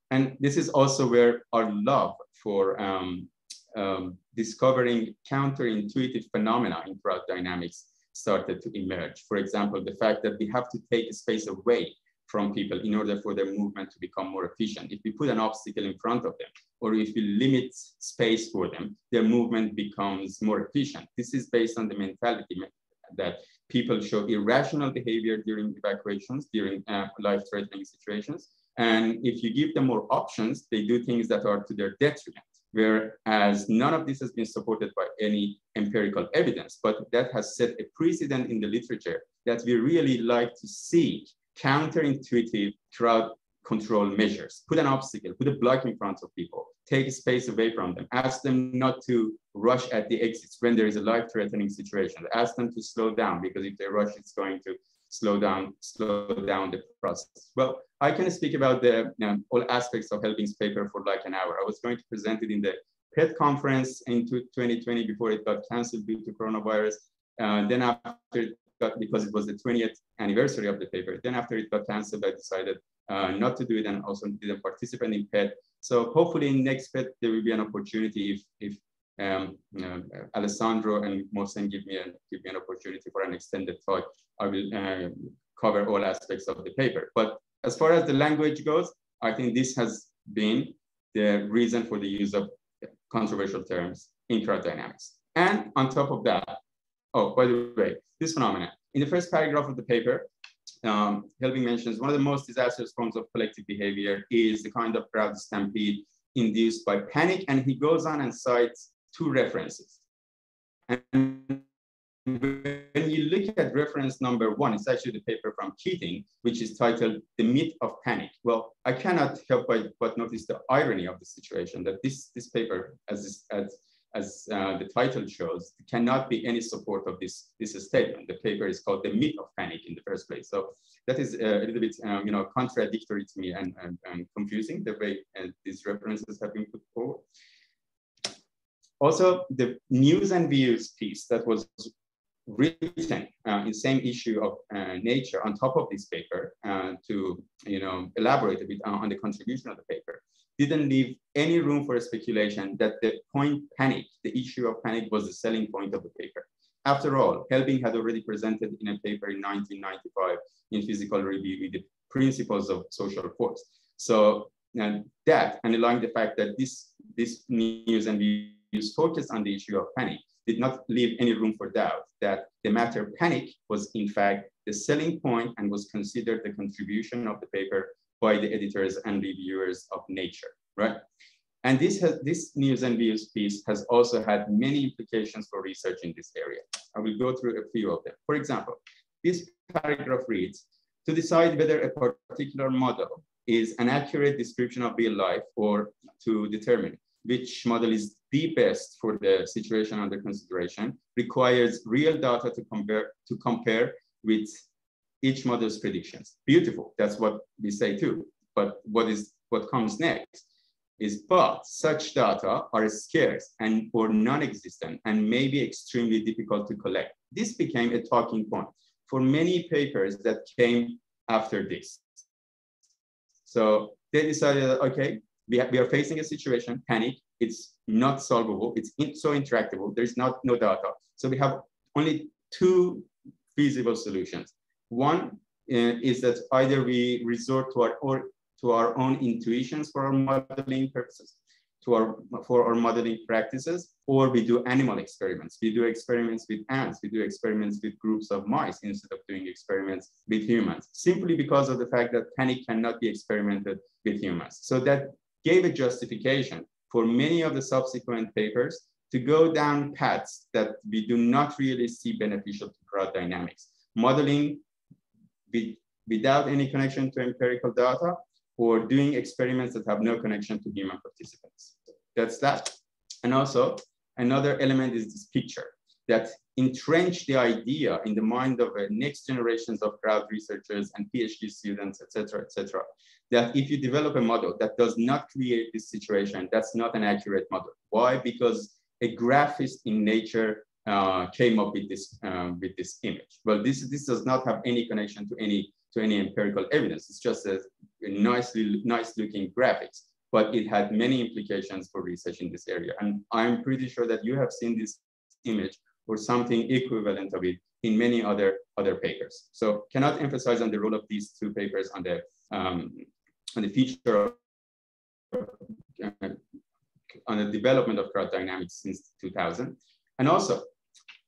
And this is also where our love for um, um, discovering counterintuitive phenomena in crowd dynamics started to emerge. For example, the fact that we have to take a space away from people in order for their movement to become more efficient. If we put an obstacle in front of them, or if we limit space for them, their movement becomes more efficient. This is based on the mentality that people show irrational behavior during evacuations, during uh, life-threatening situations. And if you give them more options, they do things that are to their detriment whereas none of this has been supported by any empirical evidence, but that has set a precedent in the literature that we really like to seek counterintuitive crowd control measures. Put an obstacle, put a block in front of people, take space away from them, ask them not to rush at the exits when there is a life-threatening situation, ask them to slow down because if they rush, it's going to slow down, slow down the process. Well, I can speak about the you know, all aspects of Helbing's paper for like an hour. I was going to present it in the PED conference in 2020 before it got canceled due to coronavirus. Uh, then after because it was the 20th anniversary of the paper, then after it got canceled, I decided uh, not to do it and also didn't participate in PED. So hopefully in next PED, there will be an opportunity if, if um, uh, Alessandro and Mohsen give me, give me an opportunity for an extended talk. I will uh, cover all aspects of the paper. But as far as the language goes, I think this has been the reason for the use of controversial terms in crowd dynamics. And on top of that, oh, by the way, this phenomenon. In the first paragraph of the paper, um, Helbing mentions one of the most disastrous forms of collective behavior is the kind of crowd stampede induced by panic. And he goes on and cites two references. And when you look at reference number one, it's actually the paper from Keating, which is titled The Myth of Panic. Well, I cannot help but notice the irony of the situation that this, this paper, as, as, as uh, the title shows, cannot be any support of this, this statement. The paper is called The Myth of Panic in the first place. So that is uh, a little bit um, you know, contradictory to me and, and, and confusing the way uh, these references have been put forward. Also, the news and views piece that was written uh, in the same issue of uh, Nature on top of this paper uh, to you know elaborate a bit on, on, the contribution of the paper didn't leave any room for speculation that the point panic, the issue of panic was the selling point of the paper. After all, Helbing had already presented in a paper in 1995 in Physical Review the principles of social force. So and that, underlying the fact that this, this news and views focused on the issue of panic, did not leave any room for doubt that the matter panic was in fact the selling point and was considered the contribution of the paper by the editors and reviewers of Nature, right? And this, has, this news and views piece has also had many implications for research in this area. I will go through a few of them. For example, this paragraph reads, to decide whether a particular model is an accurate description of real life or to determine which model is the best for the situation under consideration, requires real data to compare, to compare with each model's predictions. Beautiful, that's what we say too. But what is what comes next is, but such data are scarce and or non-existent and may be extremely difficult to collect. This became a talking point for many papers that came after this. So they decided, okay, we, we are facing a situation, panic, it's not solvable, it's in, so interactable, there's not no data. So we have only two feasible solutions. One uh, is that either we resort to our, or, to our own intuitions for our modeling purposes, to our, for our modeling practices, or we do animal experiments. We do experiments with ants, we do experiments with groups of mice instead of doing experiments with humans, simply because of the fact that panic cannot be experimented with humans. So that gave a justification for many of the subsequent papers to go down paths that we do not really see beneficial to crowd dynamics. Modeling with, without any connection to empirical data or doing experiments that have no connection to human participants. That's that. And also another element is this picture that entrench the idea in the mind of uh, next generations of crowd researchers and PhD students, et cetera, et cetera, that if you develop a model that does not create this situation, that's not an accurate model. Why? Because a graphist in nature uh, came up with this um, with this image. Well, this this does not have any connection to any to any empirical evidence. It's just a, nicely nice looking graphics, but it had many implications for research in this area. And I'm pretty sure that you have seen this image or something equivalent of it in many other other papers. So cannot emphasize on the role of these two papers on the um, on the feature of, uh, on the development of crowd dynamics since 2000. And also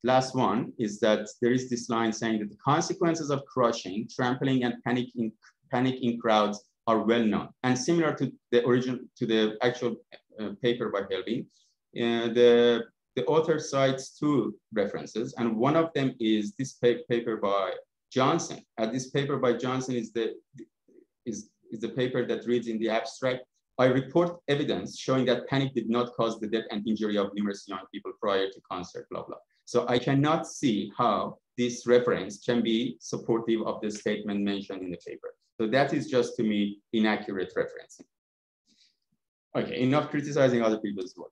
last one is that there is this line saying that the consequences of crushing, trampling, and panic in, panic in crowds are well known. And similar to the origin, to the actual uh, paper by Helbing, uh, the, the author cites two references, and one of them is this pa paper by Johnson. And this paper by Johnson is the, is, is the paper that reads in the abstract, I report evidence showing that panic did not cause the death and injury of numerous young people prior to concert, blah, blah. So I cannot see how this reference can be supportive of the statement mentioned in the paper. So that is just to me inaccurate referencing. Okay, enough criticizing other people's work.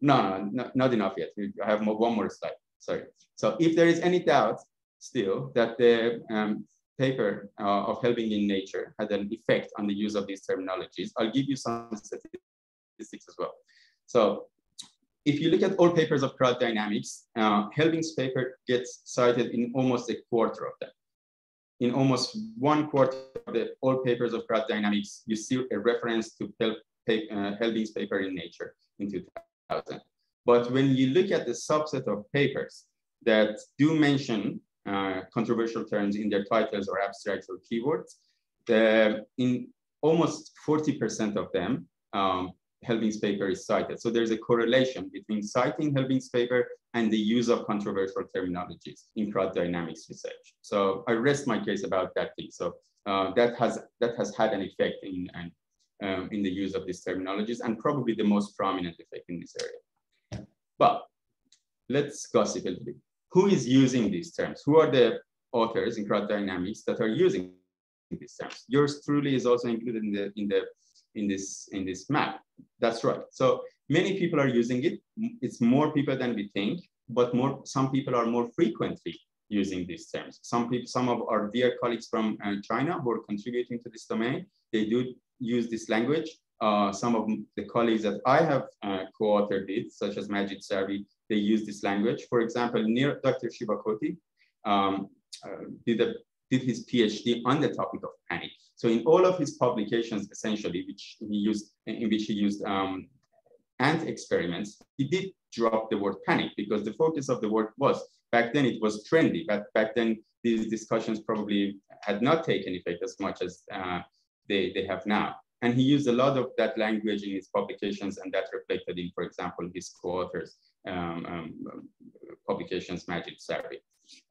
No, no, no not enough yet. I have more, one more slide, sorry. So if there is any doubt still that the um, paper uh, of Helbing in nature had an effect on the use of these terminologies, I'll give you some statistics as well. So if you look at all papers of crowd dynamics, uh, Helbing's paper gets cited in almost a quarter of them. In almost one quarter of the all papers of crowd dynamics, you see a reference to Hel uh, Helbing's paper in Nature in 2000. But when you look at the subset of papers that do mention uh, controversial terms in their titles or abstracts or keywords, the, in almost 40% of them, um, Helbing's paper is cited. So there's a correlation between citing Helbing's paper and the use of controversial terminologies in crowd dynamics research. So I rest my case about that thing. So uh, that has that has had an effect in um, in the use of these terminologies and probably the most prominent effect in this area. But let's gossip a little bit. Who is using these terms? Who are the authors in crowd dynamics that are using these terms? Yours truly is also included in the in the in this in this map. That's right. So many people are using it. It's more people than we think, but more some people are more frequently using these terms. Some people, some of our dear colleagues from uh, China who are contributing to this domain, they do use this language. Uh, some of the colleagues that I have uh, co-authored it, such as Majid Sarvi, they use this language. For example, near Dr. Shiwakoti um, uh, did, a, did his PhD on the topic of panic. So in all of his publications, essentially, which he used, in which he used um, ant experiments, he did drop the word panic because the focus of the work was, back then it was trendy, but back then these discussions probably had not taken effect as much as uh, they, they have now. And he used a lot of that language in his publications and that reflected in, for example, his co-authors um, um, publications, Majid Sarvi.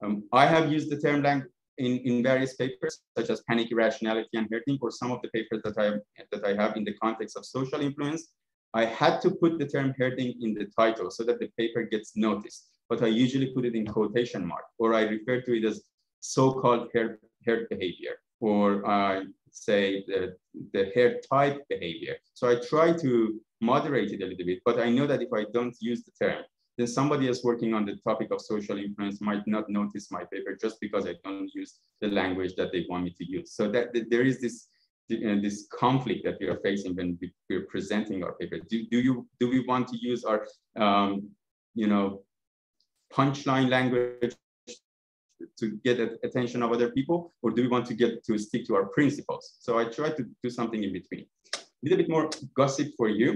Um, I have used the term language in, in various papers, such as panic irrationality and herding, or some of the papers that I, that I have in the context of social influence, I had to put the term herding in the title so that the paper gets noticed, but I usually put it in quotation mark, or I refer to it as so-called herd, herd behavior, or I say the, the herd type behavior. So I try to moderate it a little bit, but I know that if I don't use the term, then somebody else working on the topic of social influence might not notice my paper just because I don't use the language that they want me to use. So that, that there is this uh, this conflict that we are facing when we, we're presenting our paper. Do, do you do we want to use our um, you know punchline language to get attention of other people, or do we want to get to stick to our principles? So I try to do something in between. A little bit more gossip for you.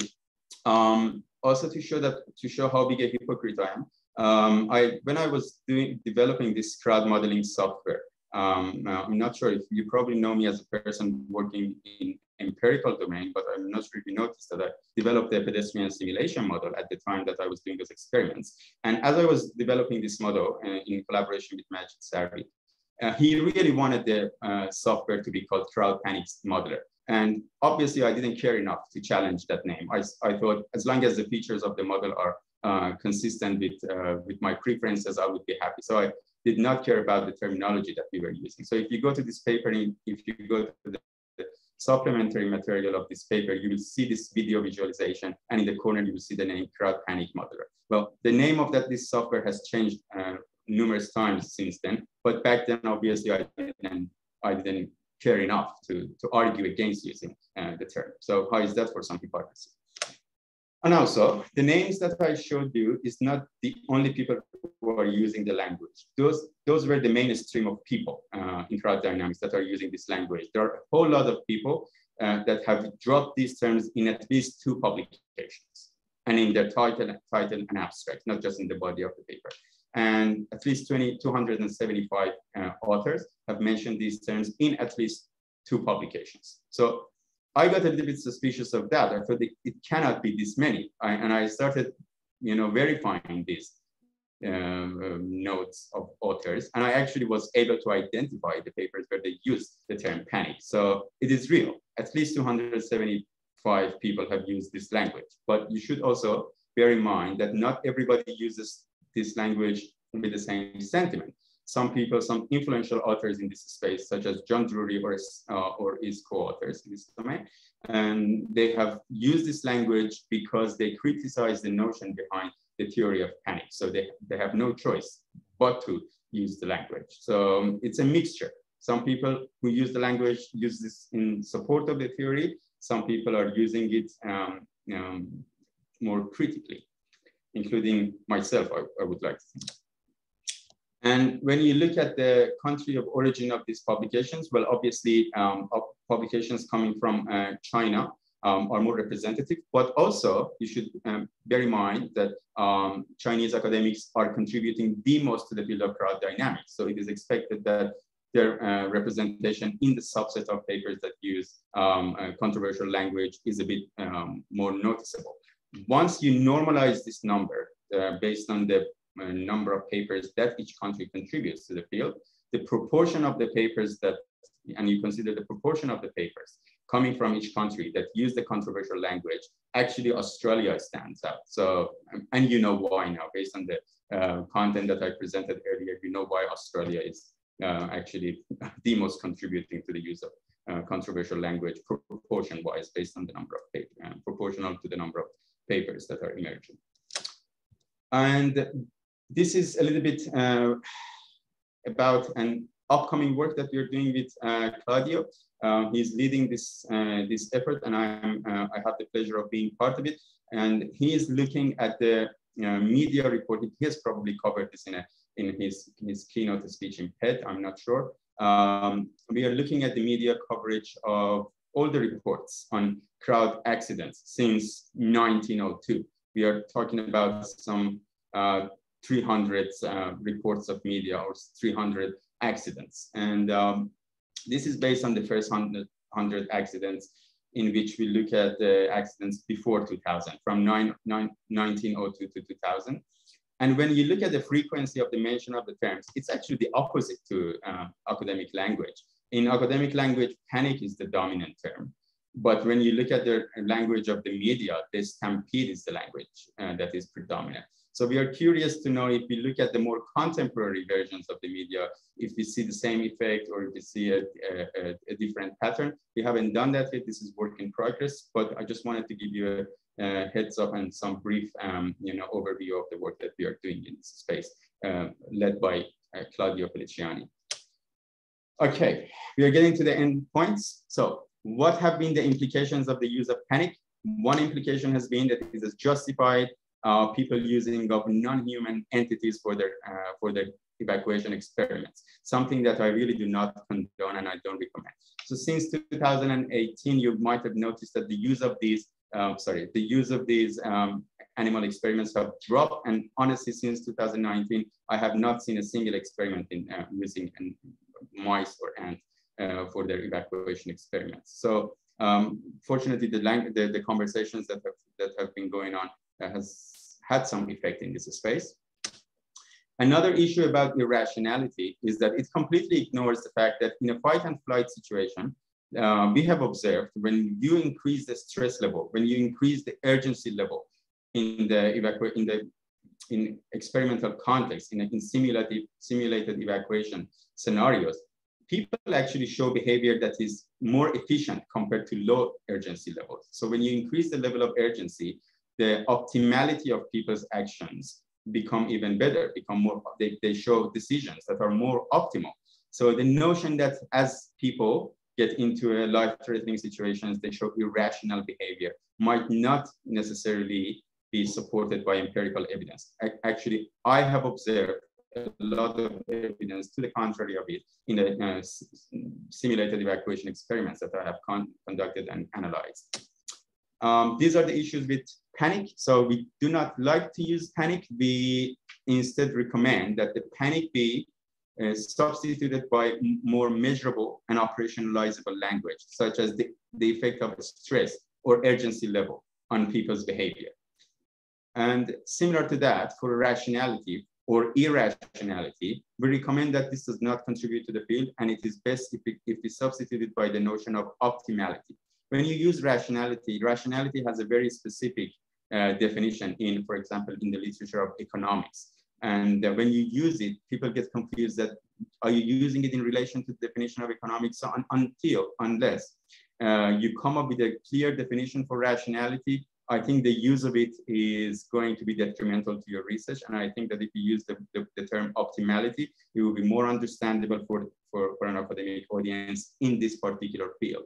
Um, also to show that to show how big a hypocrite I am. Um, I when I was doing developing this crowd modeling software, um, I'm not sure if you probably know me as a person working in empirical domain, but I'm not sure if you noticed that I developed a pedestrian simulation model at the time that I was doing those experiments. And as I was developing this model uh, in collaboration with Majid Sarvi, uh, he really wanted the uh, software to be called Crowd Panic Modeler. And obviously, I didn't care enough to challenge that name. I, I thought as long as the features of the model are uh, consistent with, uh, with my preferences, I would be happy. So I did not care about the terminology that we were using. So if you go to this paper, if you go to the, the supplementary material of this paper, you will see this video visualization. And in the corner, you will see the name Crowd Panic Modeler. Well, The name of that this software has changed uh, numerous times since then, but back then, obviously, I didn't, I didn't care enough to, to argue against using uh, the term. So how is that for some hypocrisy? And also, the names that I showed you is not the only people who are using the language. Those, those were the mainstream of people uh, in crowd dynamics that are using this language. There are a whole lot of people uh, that have dropped these terms in at least two publications and in their title, title and abstract, not just in the body of the paper. And at least 20, 275 uh, authors have mentioned these terms in at least two publications. So I got a little bit suspicious of that. I thought it, cannot be this many. I, and I started, you know, verifying these um, um, notes of authors. And I actually was able to identify the papers where they used the term panic. So it is real. At least 275 people have used this language. But you should also bear in mind that not everybody uses this language with the same sentiment some people, some influential authors in this space, such as John Drury or, uh, or his co-authors in this domain. And they have used this language because they criticize the notion behind the theory of panic. So they, they have no choice but to use the language. So um, it's a mixture. Some people who use the language use this in support of the theory. Some people are using it um, um, more critically, including myself, I, I would like to think. And when you look at the country of origin of these publications, well, obviously um, publications coming from uh, China um, are more representative, but also you should um, bear in mind that um, Chinese academics are contributing the most to the field of crowd dynamics. So it is expected that their uh, representation in the subset of papers that use um, controversial language is a bit um, more noticeable. Once you normalize this number uh, based on the number of papers that each country contributes to the field, the proportion of the papers that, and you consider the proportion of the papers coming from each country that use the controversial language, actually Australia stands out. So, and you know why now, based on the uh, content that I presented earlier, you know why Australia is uh, actually the most contributing to the use of uh, controversial language proportion-wise, based on the number of papers, uh, proportional to the number of papers that are emerging. And this is a little bit uh, about an upcoming work that we're doing with uh, Claudio. Uh, he's leading this, uh, this effort and I'm, uh, I have the pleasure of being part of it. And he is looking at the uh, media reporting. He has probably covered this in, a, in his, his keynote speech in PED, I'm not sure. Um, we are looking at the media coverage of all the reports on crowd accidents since 1902. We are talking about some uh, 300 uh, reports of media or 300 accidents. And um, this is based on the first 100, 100 accidents in which we look at the accidents before 2000, from nine, nine, 1902 to 2000. And when you look at the frequency of the mention of the terms, it's actually the opposite to uh, academic language. In academic language, panic is the dominant term. But when you look at the language of the media, the stampede is the language uh, that is predominant. So we are curious to know if we look at the more contemporary versions of the media, if we see the same effect or if we see a, a, a different pattern. We haven't done that yet. This is work in progress, but I just wanted to give you a, a heads up and some brief um, you know, overview of the work that we are doing in this space, uh, led by uh, Claudio Feliciani. Okay, we are getting to the end points. So what have been the implications of the use of panic? One implication has been that it is justified uh, people using of non-human entities for their uh, for their evacuation experiments, something that I really do not condone and I don't recommend. So since 2018, you might have noticed that the use of these, um, sorry, the use of these um, animal experiments have dropped. And honestly, since 2019, I have not seen a single experiment in uh, using mice or ants uh, for their evacuation experiments. So um, fortunately, the, the, the conversations that have, that have been going on has had some effect in this space. Another issue about irrationality is that it completely ignores the fact that in a fight and flight situation, uh, we have observed when you increase the stress level, when you increase the urgency level in the in the in experimental context, in, in simulated, simulated evacuation scenarios, people actually show behavior that is more efficient compared to low urgency levels. So when you increase the level of urgency, the optimality of people's actions become even better, become more, they, they show decisions that are more optimal. So the notion that as people get into a life-threatening situations, they show irrational behavior might not necessarily be supported by empirical evidence. Actually, I have observed a lot of evidence to the contrary of it in the uh, simulated evacuation experiments that I have con conducted and analyzed. Um, these are the issues with panic. So we do not like to use panic. We instead recommend that the panic be uh, substituted by more measurable and operationalizable language, such as the, the effect of stress or urgency level on people's behavior. And similar to that, for rationality or irrationality, we recommend that this does not contribute to the field and it is best if it, if it's substituted by the notion of optimality. When you use rationality, rationality has a very specific uh, definition in, for example, in the literature of economics. And uh, when you use it, people get confused that are you using it in relation to the definition of economics so un until, unless uh, you come up with a clear definition for rationality, I think the use of it is going to be detrimental to your research. And I think that if you use the, the, the term optimality, it will be more understandable for, for, for an academic audience in this particular field.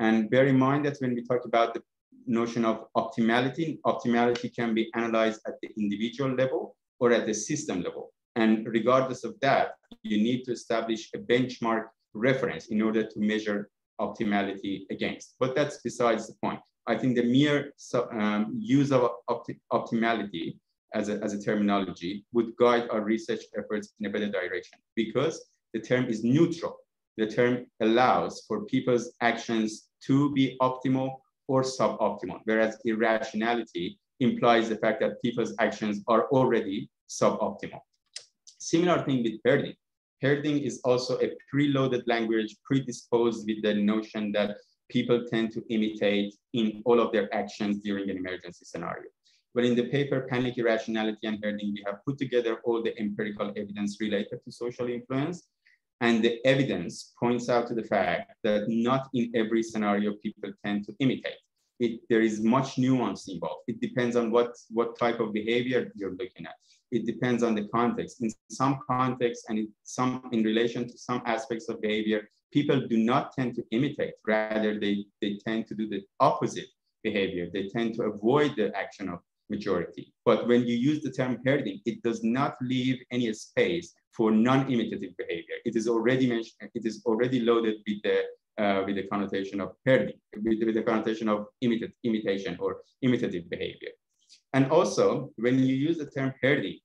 And bear in mind that when we talk about the notion of optimality, optimality can be analyzed at the individual level or at the system level. And regardless of that, you need to establish a benchmark reference in order to measure optimality against. But that's besides the point. I think the mere um, use of opti optimality as a, as a terminology would guide our research efforts in a better direction because the term is neutral. The term allows for people's actions to be optimal or suboptimal, whereas irrationality implies the fact that people's actions are already suboptimal. Similar thing with herding. Herding is also a preloaded language predisposed with the notion that people tend to imitate in all of their actions during an emergency scenario. But in the paper, Panic, Irrationality, and Herding, we have put together all the empirical evidence related to social influence. And the evidence points out to the fact that not in every scenario people tend to imitate it, there is much nuance involved. It depends on what, what type of behavior you're looking at. It depends on the context. In some contexts and in some in relation to some aspects of behavior, people do not tend to imitate. Rather, they, they tend to do the opposite behavior. They tend to avoid the action of majority. But when you use the term herding, it does not leave any space for non-imitative behavior. It is already mentioned, it is already loaded with the uh, with the connotation of herding, with, with the connotation of imitate, imitation or imitative behavior. And also, when you use the term herding,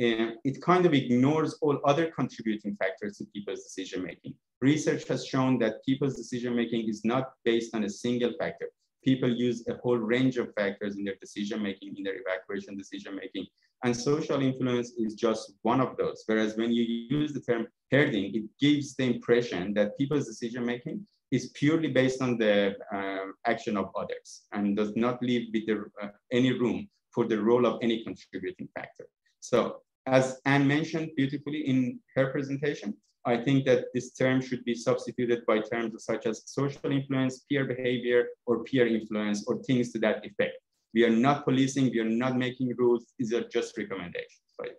uh, it kind of ignores all other contributing factors to people's decision making. Research has shown that people's decision making is not based on a single factor. People use a whole range of factors in their decision making, in their evacuation decision making, and social influence is just one of those. Whereas when you use the term herding, it gives the impression that people's decision making is purely based on the uh, action of others and does not leave with the, uh, any room for the role of any contributing factor. So as Anne mentioned beautifully in her presentation, I think that this term should be substituted by terms such as social influence, peer behavior, or peer influence, or things to that effect. We are not policing, we are not making rules, these are just recommendations. Right?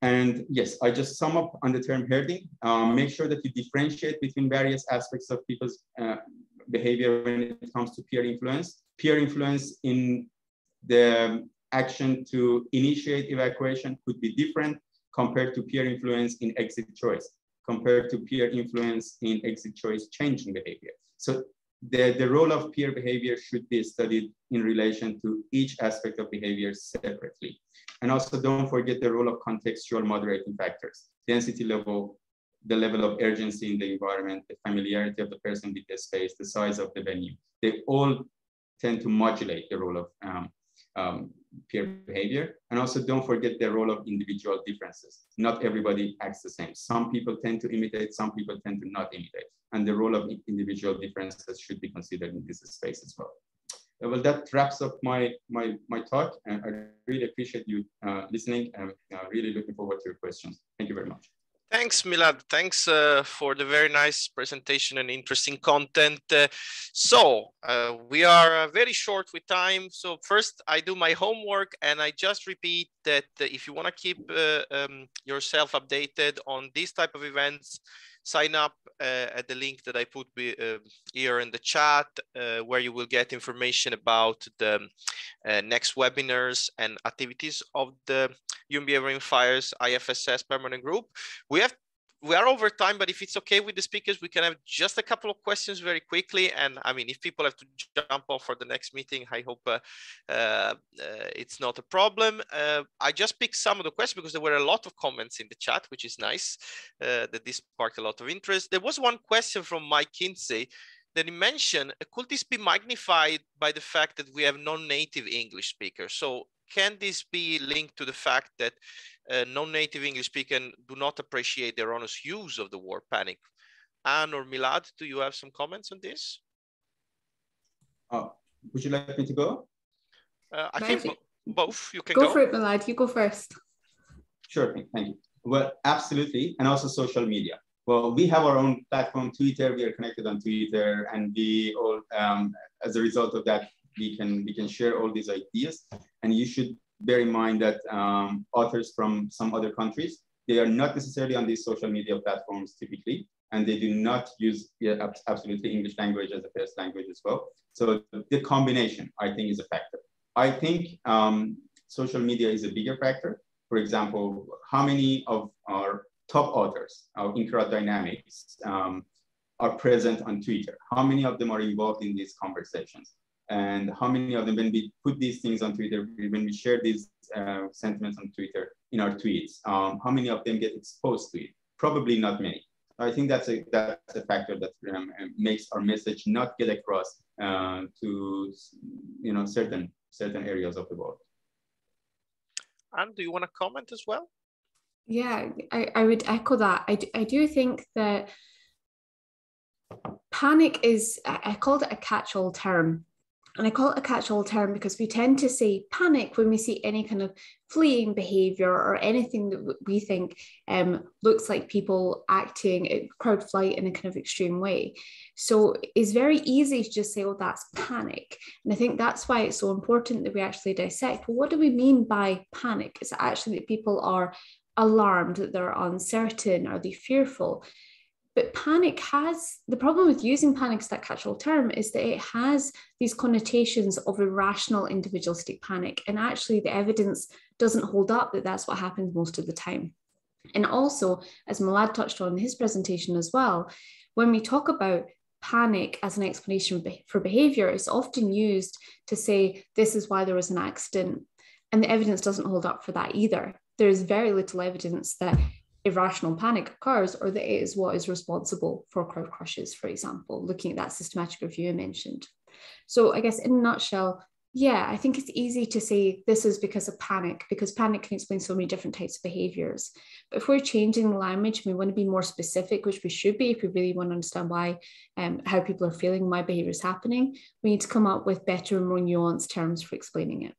And yes, I just sum up on the term herding. Um, make sure that you differentiate between various aspects of people's uh, behavior when it comes to peer influence. Peer influence in the action to initiate evacuation could be different compared to peer influence in exit choice, compared to peer influence in exit choice changing behavior. So the, the role of peer behavior should be studied in relation to each aspect of behavior separately. And also don't forget the role of contextual moderating factors, density level, the level of urgency in the environment, the familiarity of the person with the space, the size of the venue. They all tend to modulate the role of um, um, peer behavior. And also don't forget the role of individual differences. Not everybody acts the same. Some people tend to imitate, some people tend to not imitate. And the role of individual differences should be considered in this space as well. Uh, well, that wraps up my, my, my talk. And I really appreciate you uh, listening and uh, really looking forward to your questions. Thank you very much. Thanks, Milad. Thanks uh, for the very nice presentation and interesting content. Uh, so uh, we are uh, very short with time. So first I do my homework and I just repeat that uh, if you want to keep uh, um, yourself updated on these type of events, sign up at the link that I put be, here in the chat where you will get information about the next webinars and activities of the UMB Fires IAFSS permanent group. We have we are over time, but if it's okay with the speakers, we can have just a couple of questions very quickly. And I mean, if people have to jump off for the next meeting, I hope uh, uh, it's not a problem. Uh, I just picked some of the questions because there were a lot of comments in the chat, which is nice uh, that this sparked a lot of interest. There was one question from Mike Kinsey that he mentioned, could this be magnified by the fact that we have non-native English speakers? So can this be linked to the fact that uh, non-native English speakers do not appreciate their erroneous use of the word panic? Anne or Milad, do you have some comments on this? Uh, would you like me to go? Uh, I Maybe. think both. You can go, go for it, Milad. You go first. Sure, thank you. Well, absolutely, and also social media. Well, we have our own platform, Twitter. We are connected on Twitter, and we all, um, as a result of that, we can we can share all these ideas. And you should bear in mind that um, authors from some other countries they are not necessarily on these social media platforms typically, and they do not use yeah, absolutely English language as a first language as well. So the combination, I think, is a factor. I think um, social media is a bigger factor. For example, how many of our top authors of Incorrect Dynamics um, are present on Twitter? How many of them are involved in these conversations? And how many of them, when we put these things on Twitter, when we share these uh, sentiments on Twitter in our tweets, um, how many of them get exposed to it? Probably not many. I think that's a that's a factor that um, makes our message not get across uh, to you know certain certain areas of the world. And do you want to comment as well? Yeah, I, I would echo that. I, I do think that panic is I called it a catch-all term and I call it a catch all term because we tend to say panic when we see any kind of fleeing behavior or anything that we think um, looks like people acting crowd flight in a kind of extreme way. So it's very easy to just say, oh, that's panic. And I think that's why it's so important that we actually dissect well, what do we mean by panic? Is it actually that people are alarmed, that they're uncertain, are they fearful? But panic has the problem with using panic as that catch all term is that it has these connotations of irrational individualistic panic. And actually, the evidence doesn't hold up that that's what happens most of the time. And also, as Milad touched on in his presentation as well, when we talk about panic as an explanation for behavior, it's often used to say this is why there was an accident. And the evidence doesn't hold up for that either. There is very little evidence that irrational panic occurs or that it is what is responsible for crowd crushes, for example, looking at that systematic review I mentioned. So I guess in a nutshell, yeah, I think it's easy to say this is because of panic, because panic can explain so many different types of behaviors. But if we're changing the language, we want to be more specific, which we should be if we really want to understand why, um, how people are feeling, why behavior is happening. We need to come up with better and more nuanced terms for explaining it.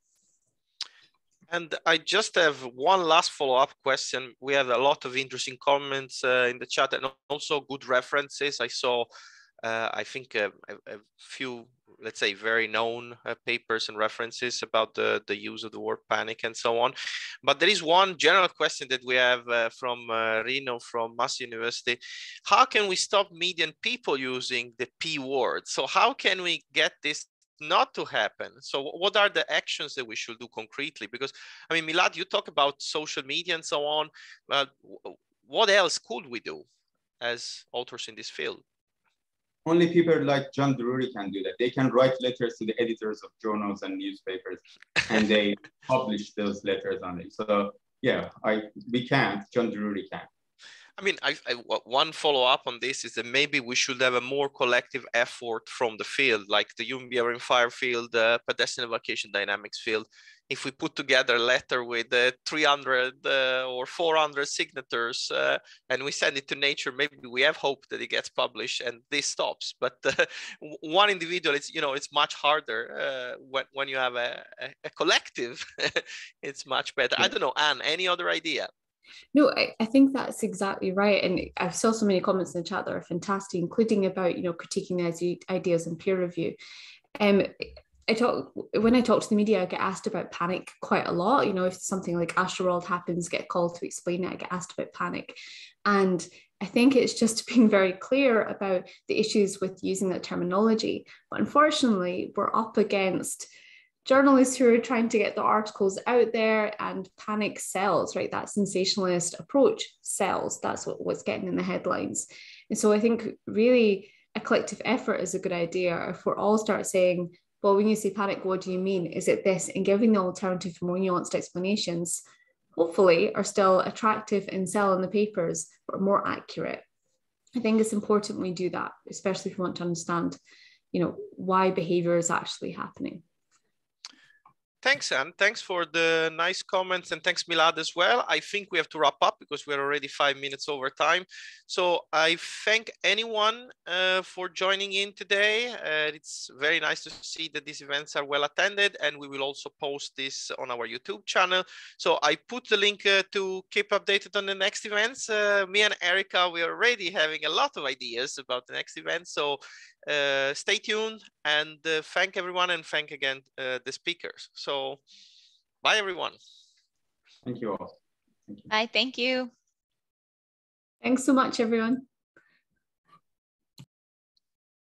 And I just have one last follow-up question. We have a lot of interesting comments uh, in the chat and also good references. I saw, uh, I think, uh, a, a, few, let's say, very known uh, papers and references about the, the use of the word panic and so on. But there is one general question that we have uh, from uh, Rino from Mass University. How can we stop median people using the P word? So how can we get this not to happen. So what are the actions that we should do concretely? Because i mean milad you talk about social media and so on but what else could we do as authors in this field? Only people like john drury can do that. They can write letters to the editors of journals and newspapers and they publish those letters on it. So yeah i we can't. John drury can I mean, I, I, one follow up on this is that maybe we should have a more collective effort from the field, like the UMB Fire field, the pedestrian evacuation dynamics field. If we put together a letter with uh, 300 uh, or 400 signatures uh, and we send it to Nature, maybe we have hope that it gets published and this stops. But uh, one individual, it's you know, it's much harder uh, when when you have a, a, a collective. it's much better. I don't know, Anne. Any other idea? No, I, I think that's exactly right. And I saw so many comments in the chat that are fantastic, including about, you know, critiquing ideas and peer review. Um, I talk when I talk to the media, I get asked about panic quite a lot. You know, if something like Astroworld happens, get called to explain it, I get asked about panic. And I think it's just being very clear about the issues with using that terminology. But unfortunately, we're up against journalists who are trying to get the articles out there and panic sells, right? That sensationalist approach sells. That's what, what's getting in the headlines. And so I think really a collective effort is a good idea. If we're all start saying, well, when you say panic, what do you mean? Is it this? And giving the alternative more nuanced explanations, hopefully, are still attractive and sell in the papers, but more accurate. I think it's important we do that, especially if we want to understand, you know, why behavior is actually happening. Thanks, Anne. Thanks for the nice comments and thanks, Milad, as well. I think we have to wrap up because we're already five minutes over time. So I thank anyone uh, for joining in today. Uh, it's very nice to see that these events are well attended and we will also post this on our YouTube channel. So I put the link uh, to keep updated on the next events. Uh, me and Erica, we're already having a lot of ideas about the next event. So uh, stay tuned and uh, thank everyone and thank again uh, the speakers. So bye everyone. Thank you all. Thank you. Bye, thank you. Thanks so much everyone.